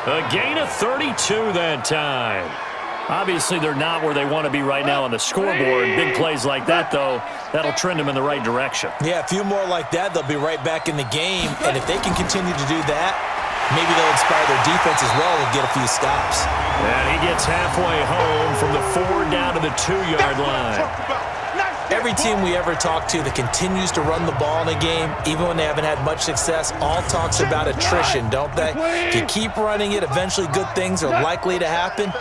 A gain of 32 that time. Obviously, they're not where they want to be right now on the scoreboard. Big plays like that, though, that'll trend them in the right direction. Yeah, a few more like that, they'll be right back in the game. And if they can continue to do that, maybe they'll inspire their defense as well and get a few stops. And he gets halfway home from the four down to the two-yard line. Every team we ever talk to that continues to run the ball in a game, even when they haven't had much success, all talks about attrition, don't they? If you keep running it, eventually good things are likely to happen.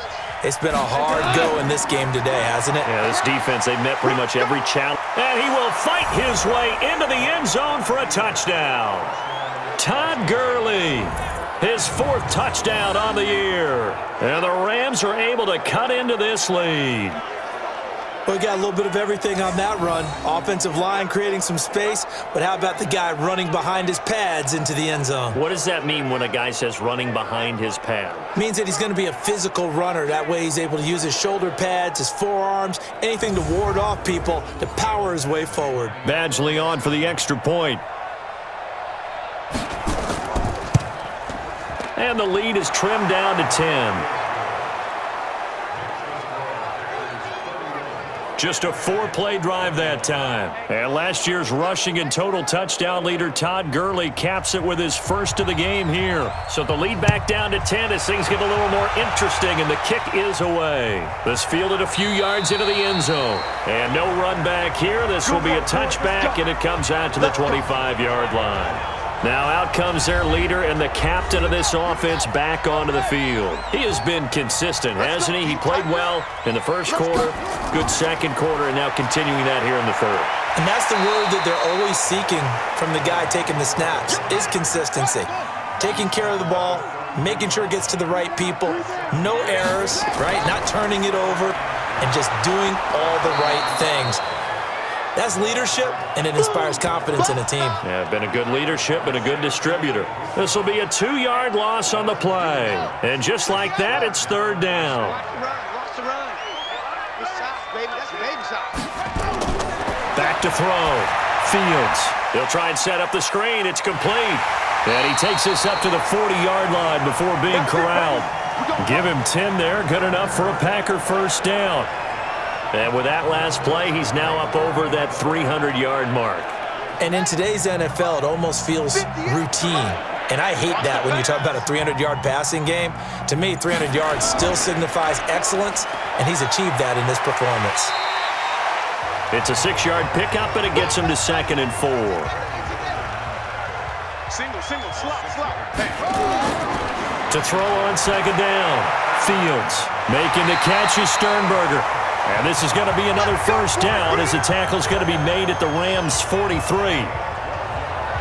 It's been a hard go in this game today, hasn't it? Yeah, this defense, they've met pretty much every challenge. And he will fight his way into the end zone for a touchdown. Todd Gurley, his fourth touchdown on the year. And the Rams are able to cut into this lead. We got a little bit of everything on that run. Offensive line creating some space, but how about the guy running behind his pads into the end zone? What does that mean when a guy says running behind his pad? Means that he's going to be a physical runner. That way he's able to use his shoulder pads, his forearms, anything to ward off people to power his way forward. Badgley on for the extra point. And the lead is trimmed down to 10. Just a four-play drive that time. And last year's rushing and total touchdown leader Todd Gurley caps it with his first of the game here. So the lead back down to 10 as things get a little more interesting, and the kick is away. This fielded a few yards into the end zone. And no run back here. This will be a touchback, and it comes out to the 25-yard line. Now out comes their leader and the captain of this offense back onto the field. He has been consistent, hasn't he? He played well in the first quarter, good second quarter, and now continuing that here in the third. And that's the word that they're always seeking from the guy taking the snaps, is consistency. Taking care of the ball, making sure it gets to the right people, no errors, right? Not turning it over, and just doing all the right things. That's leadership, and it inspires confidence in a team. Yeah, been a good leadership, been a good distributor. This will be a two-yard loss on the play. And just like that, it's third down. Back to throw. Fields. He'll try and set up the screen. It's complete. And he takes this up to the 40-yard line before being corralled. Give him 10 there. Good enough for a Packer first down. And with that last play, he's now up over that 300-yard mark. And in today's NFL, it almost feels routine. And I hate that when you talk about a 300-yard passing game. To me, 300 yards still signifies excellence, and he's achieved that in this performance. It's a six-yard pickup, and it gets him to second and four. Single, single, slot, slot. To throw on second down. Fields making the catch is Sternberger. And this is going to be another first down as the tackle is going to be made at the Rams' 43.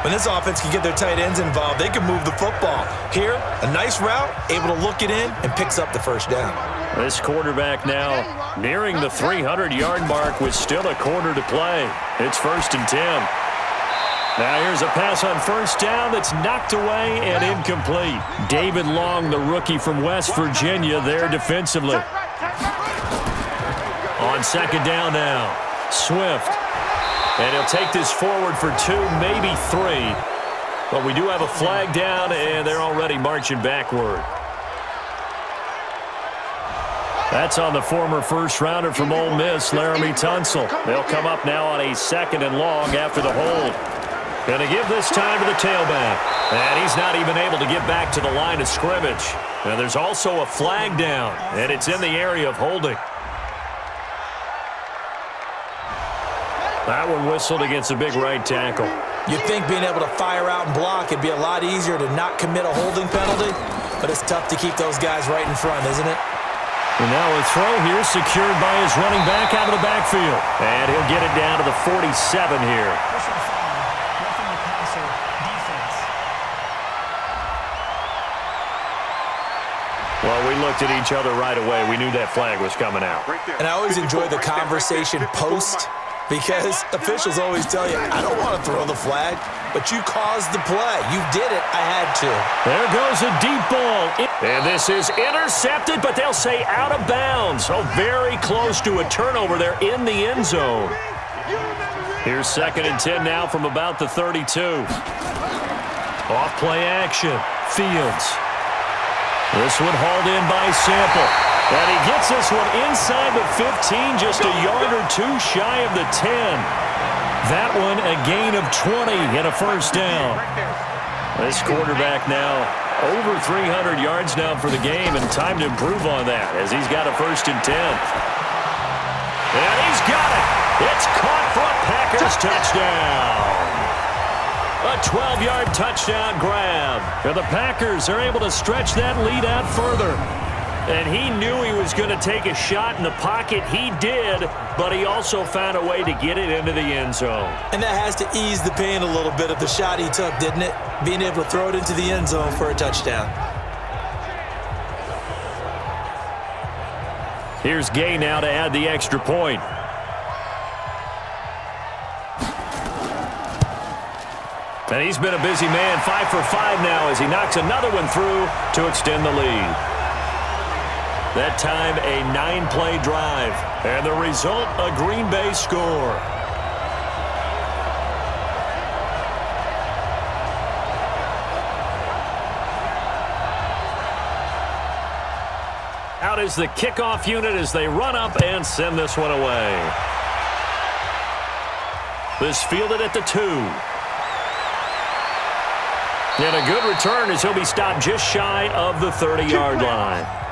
When this offense can get their tight ends involved, they can move the football. Here, a nice route, able to look it in, and picks up the first down. This quarterback now nearing the 300-yard mark with still a quarter to play. It's first and 10. Now here's a pass on first down that's knocked away and incomplete. David Long, the rookie from West Virginia, there defensively. On second down now, Swift. And he'll take this forward for two, maybe three. But we do have a flag down, and they're already marching backward. That's on the former first-rounder from Ole Miss, Laremy Tunsil. They'll come up now on a second and long after the hold. Going to give this time to the tailback. And he's not even able to get back to the line of scrimmage. And there's also a flag down, and it's in the area of holding. That one whistled against a big right tackle. You'd think being able to fire out and block it'd be a lot easier to not commit a holding penalty, but it's tough to keep those guys right in front, isn't it? And now a throw here secured by his running back out of the backfield. And he'll get it down to the 47 here. Well, we looked at each other right away. We knew that flag was coming out. And I always enjoy the conversation post because officials always tell you, I don't want to throw the flag, but you caused the play. You did it. I had to. There goes a deep ball. And this is intercepted, but they'll say out of bounds. So very close to a turnover there in the end zone. Here's second and 10 now from about the 32. Off play action. Fields. This one hauled in by Sample. And he gets this one inside the 15, just a yard or two shy of the 10. That one a gain of 20 and a first down. This quarterback now over 300 yards now for the game and time to improve on that as he's got a first and 10. And he's got it. It's caught for a Packers touchdown. A 12-yard touchdown grab. And the Packers are able to stretch that lead out further. And he knew he was going to take a shot in the pocket. He did, but he also found a way to get it into the end zone. And that has to ease the pain a little bit of the shot he took, didn't it? Being able to throw it into the end zone for a touchdown. Here's Gay now to add the extra point. And he's been a busy man, five for five now as he knocks another one through to extend the lead. That time, a nine-play drive. And the result, a Green Bay score. Out is the kickoff unit as they run up and send this one away. This fielded at the two. And a good return as he'll be stopped just shy of the 30-yard line.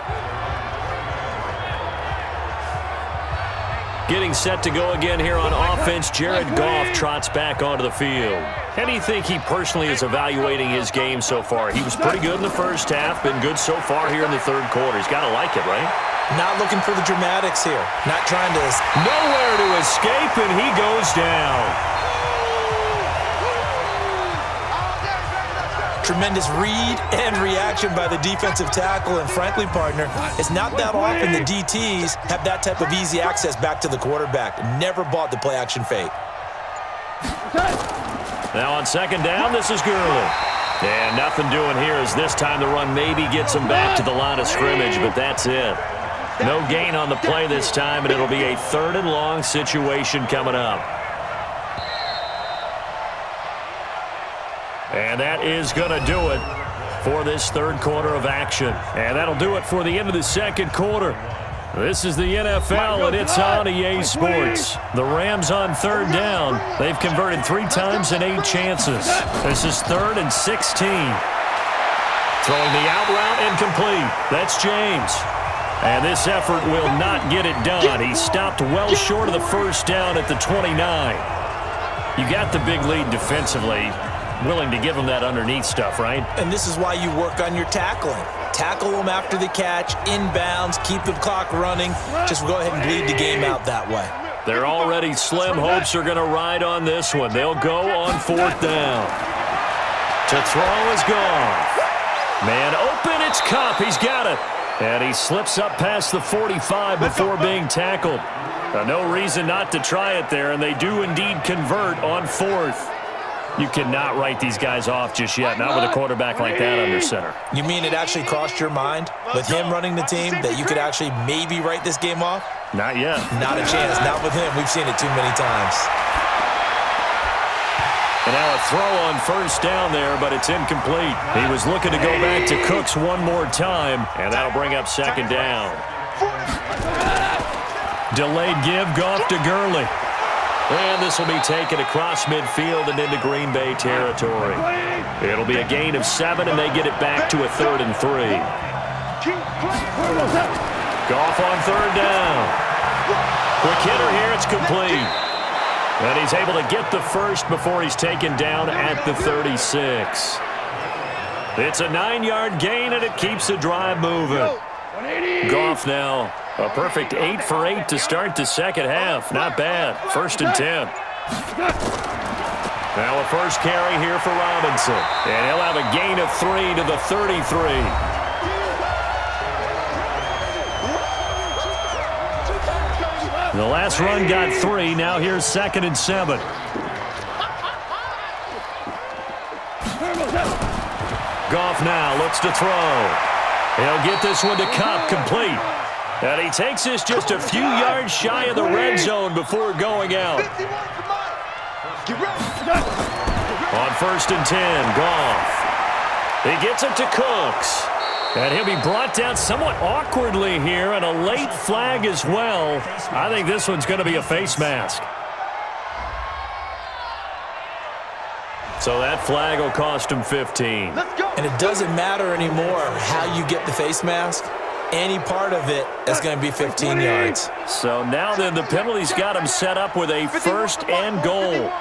Getting set to go again here on offense, Jared Goff trots back onto the field. How do you think he personally is evaluating his game so far? He was pretty good in the first half, been good so far here in the third quarter. He's got to like it, right? Not looking for the dramatics here. Not trying to... Nowhere to escape, and he goes down. Tremendous read and reaction by the defensive tackle and, frankly, partner, it's not that often the DTs have that type of easy access back to the quarterback. Never bought the play-action fake. Now on second down, this is Gurley. And nothing doing here as this time the run maybe gets him back to the line of scrimmage, but that's it. No gain on the play this time, and it'll be a third and long situation coming up. And that is going to do it for this third quarter of action. And that'll do it for the end of the second quarter. This is the NFL, and it's on EA Sports. The Rams on third down. They've converted three times in eight chances. This is third and 16. Throwing the out route incomplete. That's James. And this effort will not get it done. He stopped well short of the first down at the 29. You got the big lead defensively willing to give them that underneath stuff, right? And this is why you work on your tackling. Tackle them after the catch, inbounds, keep the clock running. Just go ahead and bleed the game out that way. They're already slim hopes are going to ride on this one. They'll go on fourth down. To throw is Goff. Man open, it's Kupp. He's got it. And he slips up past the 45 before being tackled. Uh, no reason not to try it there, and they do indeed convert on fourth. You cannot write these guys off just yet, not with a quarterback like that under center. You mean it actually crossed your mind with him running the team that you could actually maybe write this game off? Not yet. Not a chance. Not with him. We've seen it too many times. And now a throw on first down there, but it's incomplete. He was looking to go back to Cooks one more time, and that'll bring up second down. Delayed give, Goff to Gurley. And this will be taken across midfield and into Green Bay territory. It'll be a gain of seven, and they get it back to a third and three. Goff on third down. Quick hitter here, it's complete. And he's able to get the first before he's taken down at the 36. It's a nine-yard gain, and it keeps the drive moving. Goff now a perfect 8 for 8 to start the second half. Not bad. First and 10. Now a first carry here for Robinson. And he'll have a gain of three to the 33. The last run got three. Now here's second and seven. Goff now looks to throw. He'll get this one to Kupp complete. And he takes this just a few yards shy of the red zone before going out. On first and 10, Goff. He gets it to Cooks. And he'll be brought down somewhat awkwardly here, and a late flag as well. I think this one's going to be a face mask. So that flag will cost him 15. And it doesn't matter anymore how you get the face mask. Any part of it is going to be 15 yards. So now then the penalty's got him set up with a first and goal.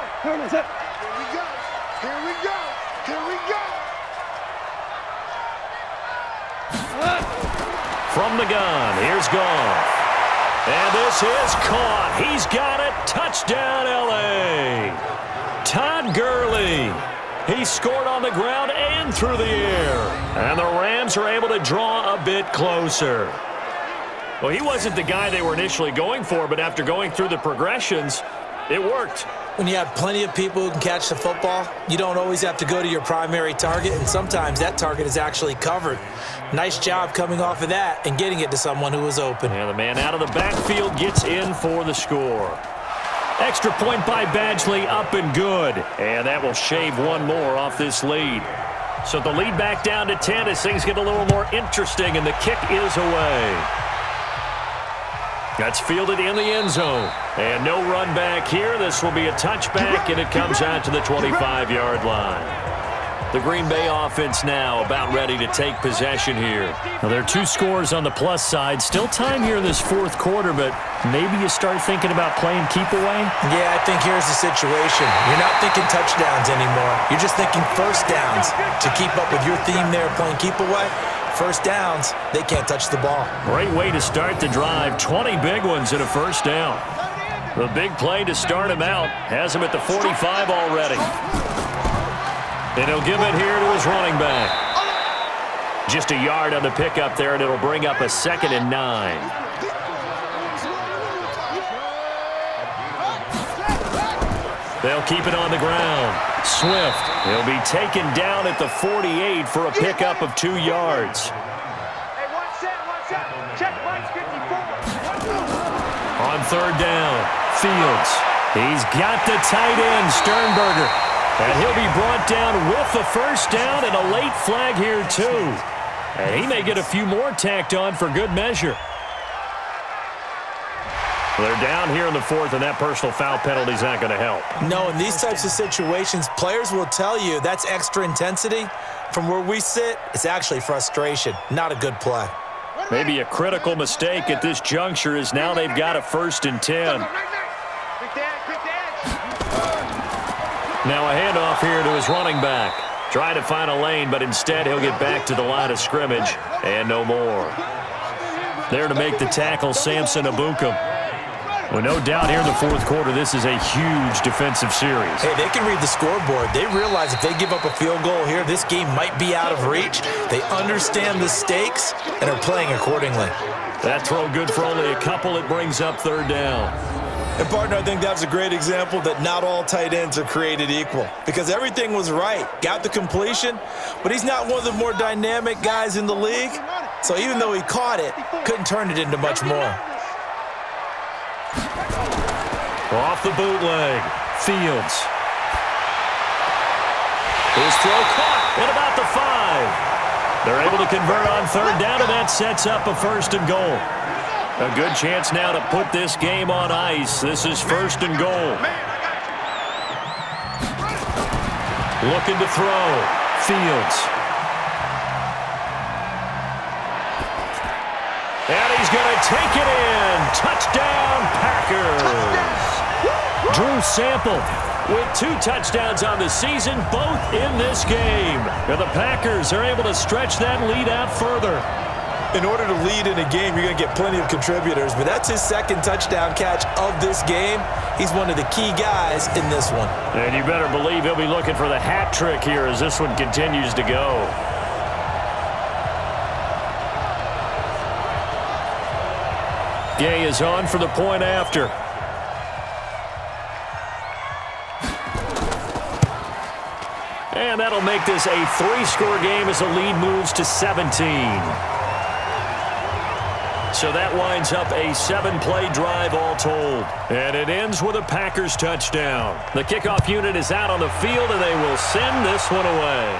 From the gun, here's Goff. And this is caught. He's got it. Touchdown, L.A. Todd Gurley. He scored on the ground and through the air. And the Rams are able to draw a bit closer. Well, he wasn't the guy they were initially going for, but after going through the progressions, it worked. When you have plenty of people who can catch the football, you don't always have to go to your primary target, and sometimes that target is actually covered. Nice job coming off of that and getting it to someone who was open. And the man out of the backfield gets in for the score. Extra point by Badgley, up and good. And that will shave one more off this lead. So the lead back down to 10 as things get a little more interesting, and the kick is away. That's fielded in the end zone. And no run back here. This will be a touchback, and it comes out to the 25-yard line. The Green Bay offense now about ready to take possession here. Now, there are two scores on the plus side. Still time here in this fourth quarter, but maybe you start thinking about playing keep away? Yeah, I think here's the situation. You're not thinking touchdowns anymore. You're just thinking first downs to keep up with your theme there playing keep away. First downs, they can't touch the ball. Great way to start the drive. 20 big ones in a first down. The big play to start him out has him at the 45 already. And he'll give it here to his running back. Just a yard on the pickup there, and it'll bring up a second and nine. They'll keep it on the ground. Swift. He'll be taken down at the 48 for a pickup of two yards. On third down, Fields. He's got the tight end, Sternberger. And he'll be brought down with the first down and a late flag here, too. And he may get a few more tacked on for good measure. they're down here in the fourth, and that personal foul penalty is not going to help. No, in these types of situations, players will tell you that's extra intensity. From where we sit, it's actually frustration, not a good play. Maybe a critical mistake at this juncture is now they've got a first and 10. Now a handoff here to his running back. Trying to find a lane, but instead he'll get back to the line of scrimmage and no more. There to make the tackle, Samson Ebukam. Well, no doubt here in the fourth quarter, this is a huge defensive series. Hey, they can read the scoreboard. They realize if they give up a field goal here, this game might be out of reach. They understand the stakes and are playing accordingly. That throw good for only a couple. It brings up third down. And partner, I think that was a great example that not all tight ends are created equal because everything was right. Got the completion, but he's not one of the more dynamic guys in the league. So even though he caught it, couldn't turn it into much more. Off the bootleg. Fields. His throw caught at about the five. They're able to convert on third down, and that sets up a first and goal. A good chance now to put this game on ice. This is first and goal. Looking to throw. Fields. And he's going to take it in. Touchdown, Packers. Drew Sample with two touchdowns on the season, both in this game. And the Packers are able to stretch that lead out further. In order to lead in a game, you're going to get plenty of contributors, but that's his second touchdown catch of this game. He's one of the key guys in this one. And you better believe he'll be looking for the hat trick here as this one continues to go. Gay is on for the point after. And that'll make this a three-score game as the lead moves to 17. So that winds up a seven-play drive all told. And it ends with a Packers touchdown. The kickoff unit is out on the field, and they will send this one away.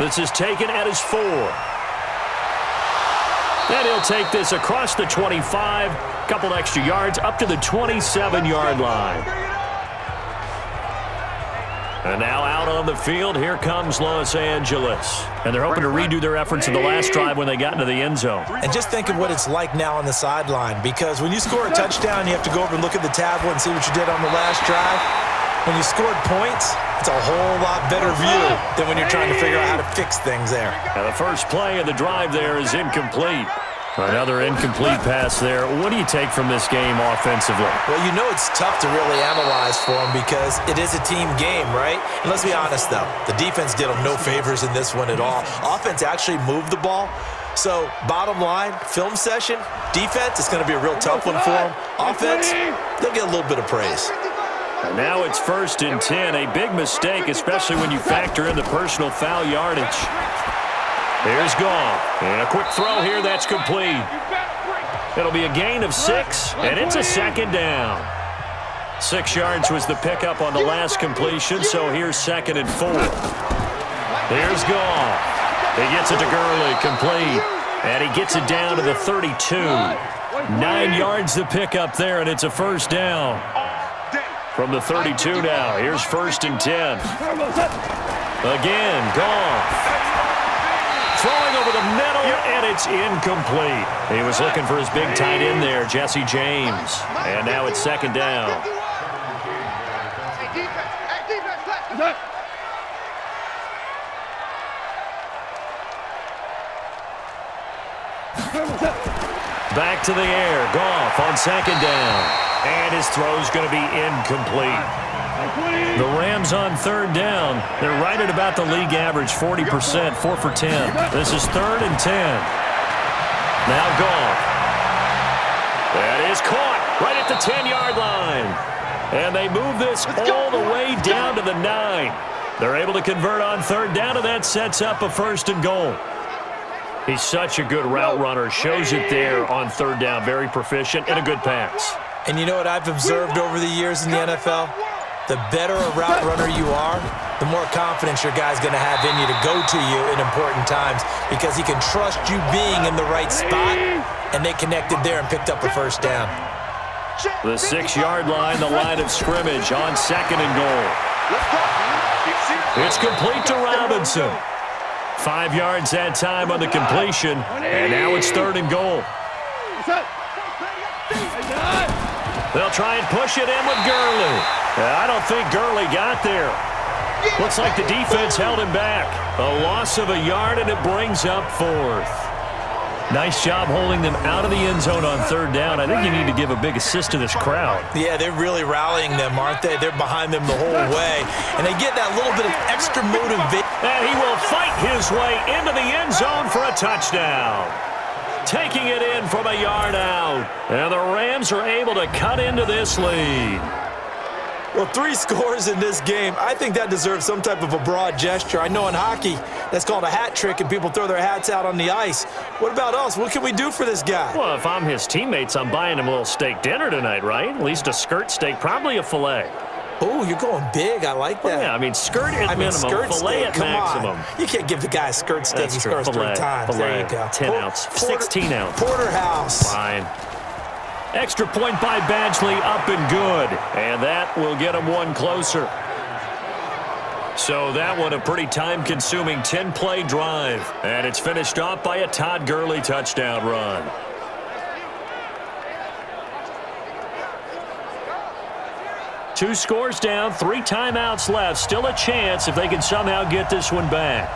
This is taken at his four. And he'll take this across the 25, couple extra yards, up to the 27-yard line. And now out on the field, here comes Los Angeles. And they're hoping to redo their efforts in the last drive when they got into the end zone. And just think of what it's like now on the sideline because when you score a touchdown, you have to go over and look at the tablet and see what you did on the last drive. When you scored points, it's a whole lot better view than when you're trying to figure out how to fix things there. And the first play of the drive there is incomplete. Another incomplete pass there. What do you take from this game offensively? Well, you know it's tough to really analyze for them because it is a team game, right? And let's be honest, though. The defense did them no favors in this one at all. Offense actually moved the ball. So, bottom line, film session, defense is going to be a real tough one for them. Offense, they'll get a little bit of praise. And now it's first and 10. A big mistake, especially when you factor in the personal foul yardage. Here's Goff. And a quick throw here that's complete. It'll be a gain of six, and it's a second down. Six yards was the pickup on the last completion, so here's second and four. Here's Goff. He gets it to Gurley, complete. And he gets it down to the 32. Nine yards the pickup there, and it's a first down. From the 32 now, here's first and 10. Again, Goff. Throwing over the middle, and it's incomplete. He was looking for his big tight end there, Jesse James. And now it's second down. Back to the air. Goff on second down. And his throw's going to be incomplete. The Rams on third down. They're right at about the league average, 40%, 4 for 10. This is third and 10. Now Goff. That is caught right at the 10-yard line. And they move this all the way down to the 9. They're able to convert on third down, and that sets up a first and goal. He's such a good route runner. Shows it there on third down. Very proficient and a good pass. And you know what I've observed over the years in the NFL? The better a route runner you are, the more confidence your guy's going to have in you to go to you in important times because he can trust you being in the right spot, and they connected there and picked up a first down. The six-yard line, the line of scrimmage on second and goal. It's complete to Robinson. Five yards that time on the completion, and now it's third and goal. They'll try and push it in with Gurley. I don't think Gurley got there. Looks like the defense held him back. A loss of a yard, and it brings up fourth. Nice job holding them out of the end zone on third down. I think you need to give a big assist to this crowd. Yeah, they're really rallying them, aren't they? They're behind them the whole way. And they get that little bit of extra motivation. And he will fight his way into the end zone for a touchdown. Taking it in from a yard out. And the Rams are able to cut into this lead. Well, three scores in this game, I think that deserves some type of a broad gesture. I know in hockey, that's called a hat trick, and people throw their hats out on the ice. What about us? What can we do for this guy? Well, if I'm his teammates, I'm buying him a little steak dinner tonight, right? At least a skirt steak, probably a filet. Oh, you're going big. I like that. Well, yeah, I mean, skirt at I mean, minimum, skirt filet steak. at Come maximum. on. You can't give the guy a skirt steak. That's he true. scores Filet, three times. filet, there you go. 10 ounce, 16 ounce. Porterhouse. Fine. Extra point by Badgley, up and good. And that will get him one closer. So that one a pretty time-consuming 10-play drive. And it's finished off by a Todd Gurley touchdown run. Two scores down, three timeouts left. Still a chance if they can somehow get this one back.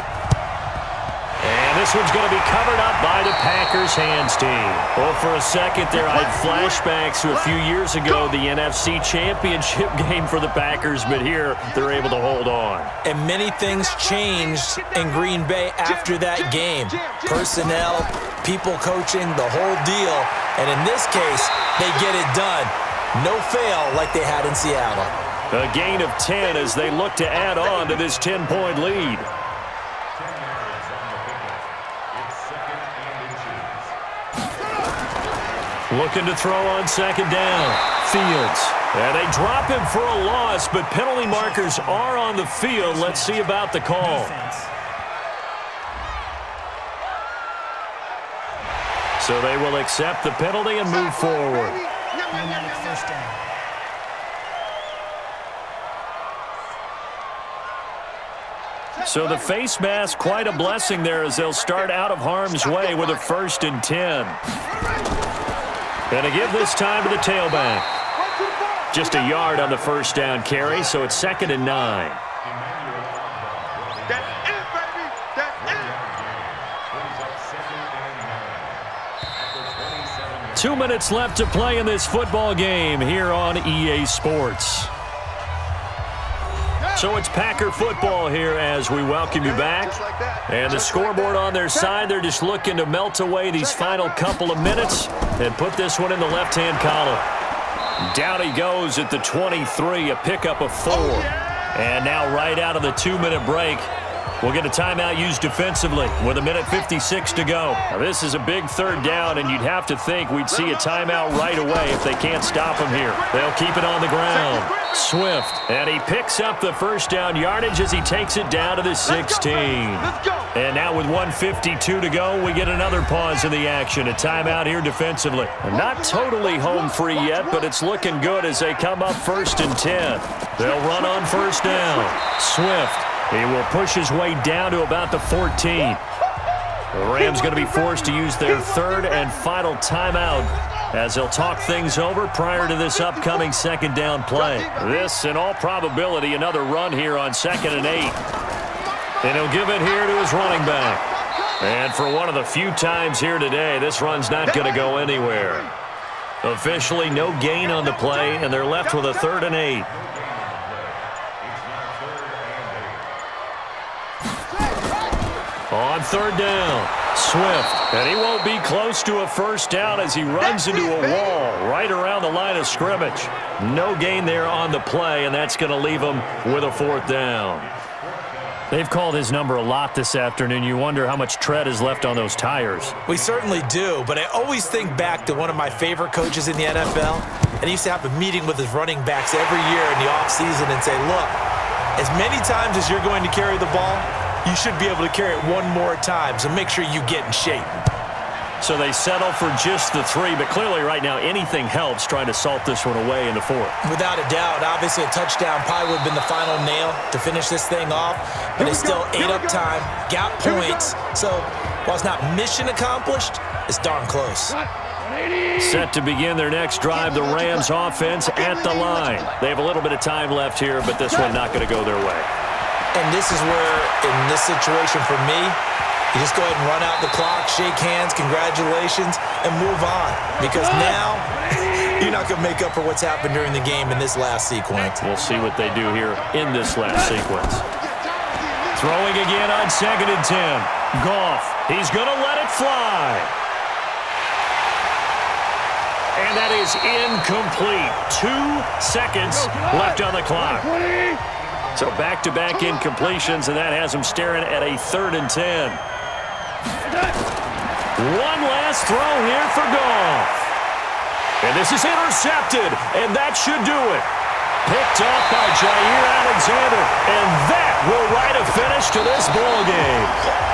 And this one's going to be covered up by the Packers hands team. Well, for a second there, I had flashbacks to a few years ago, the NFC Championship game for the Packers, but here they're able to hold on. And many things changed in Green Bay after that game. Personnel, people coaching, the whole deal. And in this case, they get it done. No fail like they had in Seattle. A gain of 10 as they look to add on to this 10-point lead. Looking to throw on second down. Fields. And they drop him for a loss, but penalty markers are on the field. Let's see about the call. So they will accept the penalty and move forward. First down. So the face mask, quite a blessing there as they'll start out of harm's way with a first and 10. And to give this time to the tailback. Just a yard on the first down carry, so it's second and nine. That's it, baby. That's it. Two minutes left to play in this football game here on EA Sports. So it's Packer football here as we welcome you back. And the scoreboard on their side, they're just looking to melt away these final couple of minutes and put this one in the left-hand column. Down he goes at the 23, a pickup of four. And now right out of the two-minute break, we'll get a timeout used defensively with a minute 56 to go. Now, this is a big third down, and you'd have to think we'd see a timeout right away if they can't stop him here. They'll keep it on the ground. Swift, and he picks up the first down yardage as he takes it down to the 16. And now with 152 to go, we get another pause in the action. A timeout here defensively. Not totally home free yet, but it's looking good as they come up first and 10. They'll run on first down. Swift, he will push his way down to about the 14. The Rams going to be forced to use their third and final timeout as they'll talk things over prior to this upcoming second down play. This, in all probability, another run here on second and eight. And he'll give it here to his running back. And for one of the few times here today, this run's not going to go anywhere. Officially, no gain on the play, and they're left with a third and eight. On third down, Swift. And he won't be close to a first down as he runs into a wall right around the line of scrimmage. No gain there on the play, and that's going to leave him with a fourth down. They've called his number a lot this afternoon. You wonder how much tread is left on those tires. We certainly do, but I always think back to one of my favorite coaches in the NFL, and he used to have a meeting with his running backs every year in the offseason and say, look, as many times as you're going to carry the ball, you should be able to carry it one more time, so make sure you get in shape. So they settle for just the three, but clearly right now anything helps trying to salt this one away in the fourth. Without a doubt, obviously a touchdown probably would have been the final nail to finish this thing off, but they still ate up time, got points, so while it's not mission accomplished, it's darn close. Set to begin their next drive, the Rams offense at the line. They have a little bit of time left here, but this one not going to go their way. And this is where, in this situation for me, you just go ahead and run out the clock, shake hands, congratulations, and move on. Because now, you're not going to make up for what's happened during the game in this last sequence. We'll see what they do here in this last sequence. Throwing again on second and 10. Goff, he's going to let it fly. And that is incomplete. Two seconds left on the clock. So back-to-back -back incompletions, and that has him staring at a third and ten. One last throw here for Goff. And this is intercepted, and that should do it. Picked up by Jaire Alexander, and that will write a finish to this ball game.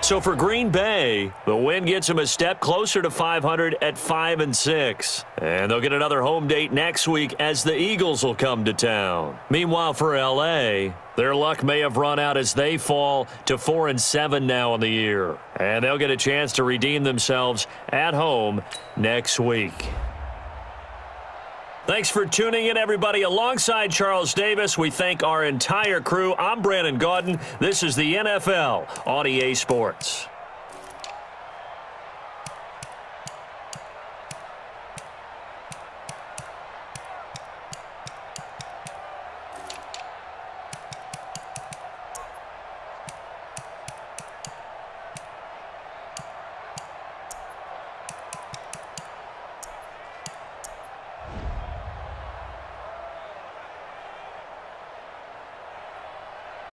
So for Green Bay, the win gets them a step closer to 500 at 5 and 6. And they'll get another home date next week as the Eagles will come to town. Meanwhile for LA, their luck may have run out as they fall to 4 and 7 now in the year. And they'll get a chance to redeem themselves at home next week. Thanks for tuning in, everybody. Alongside Charles Davis, we thank our entire crew. I'm Brandon Gaudin. This is the NFL on EA Sports.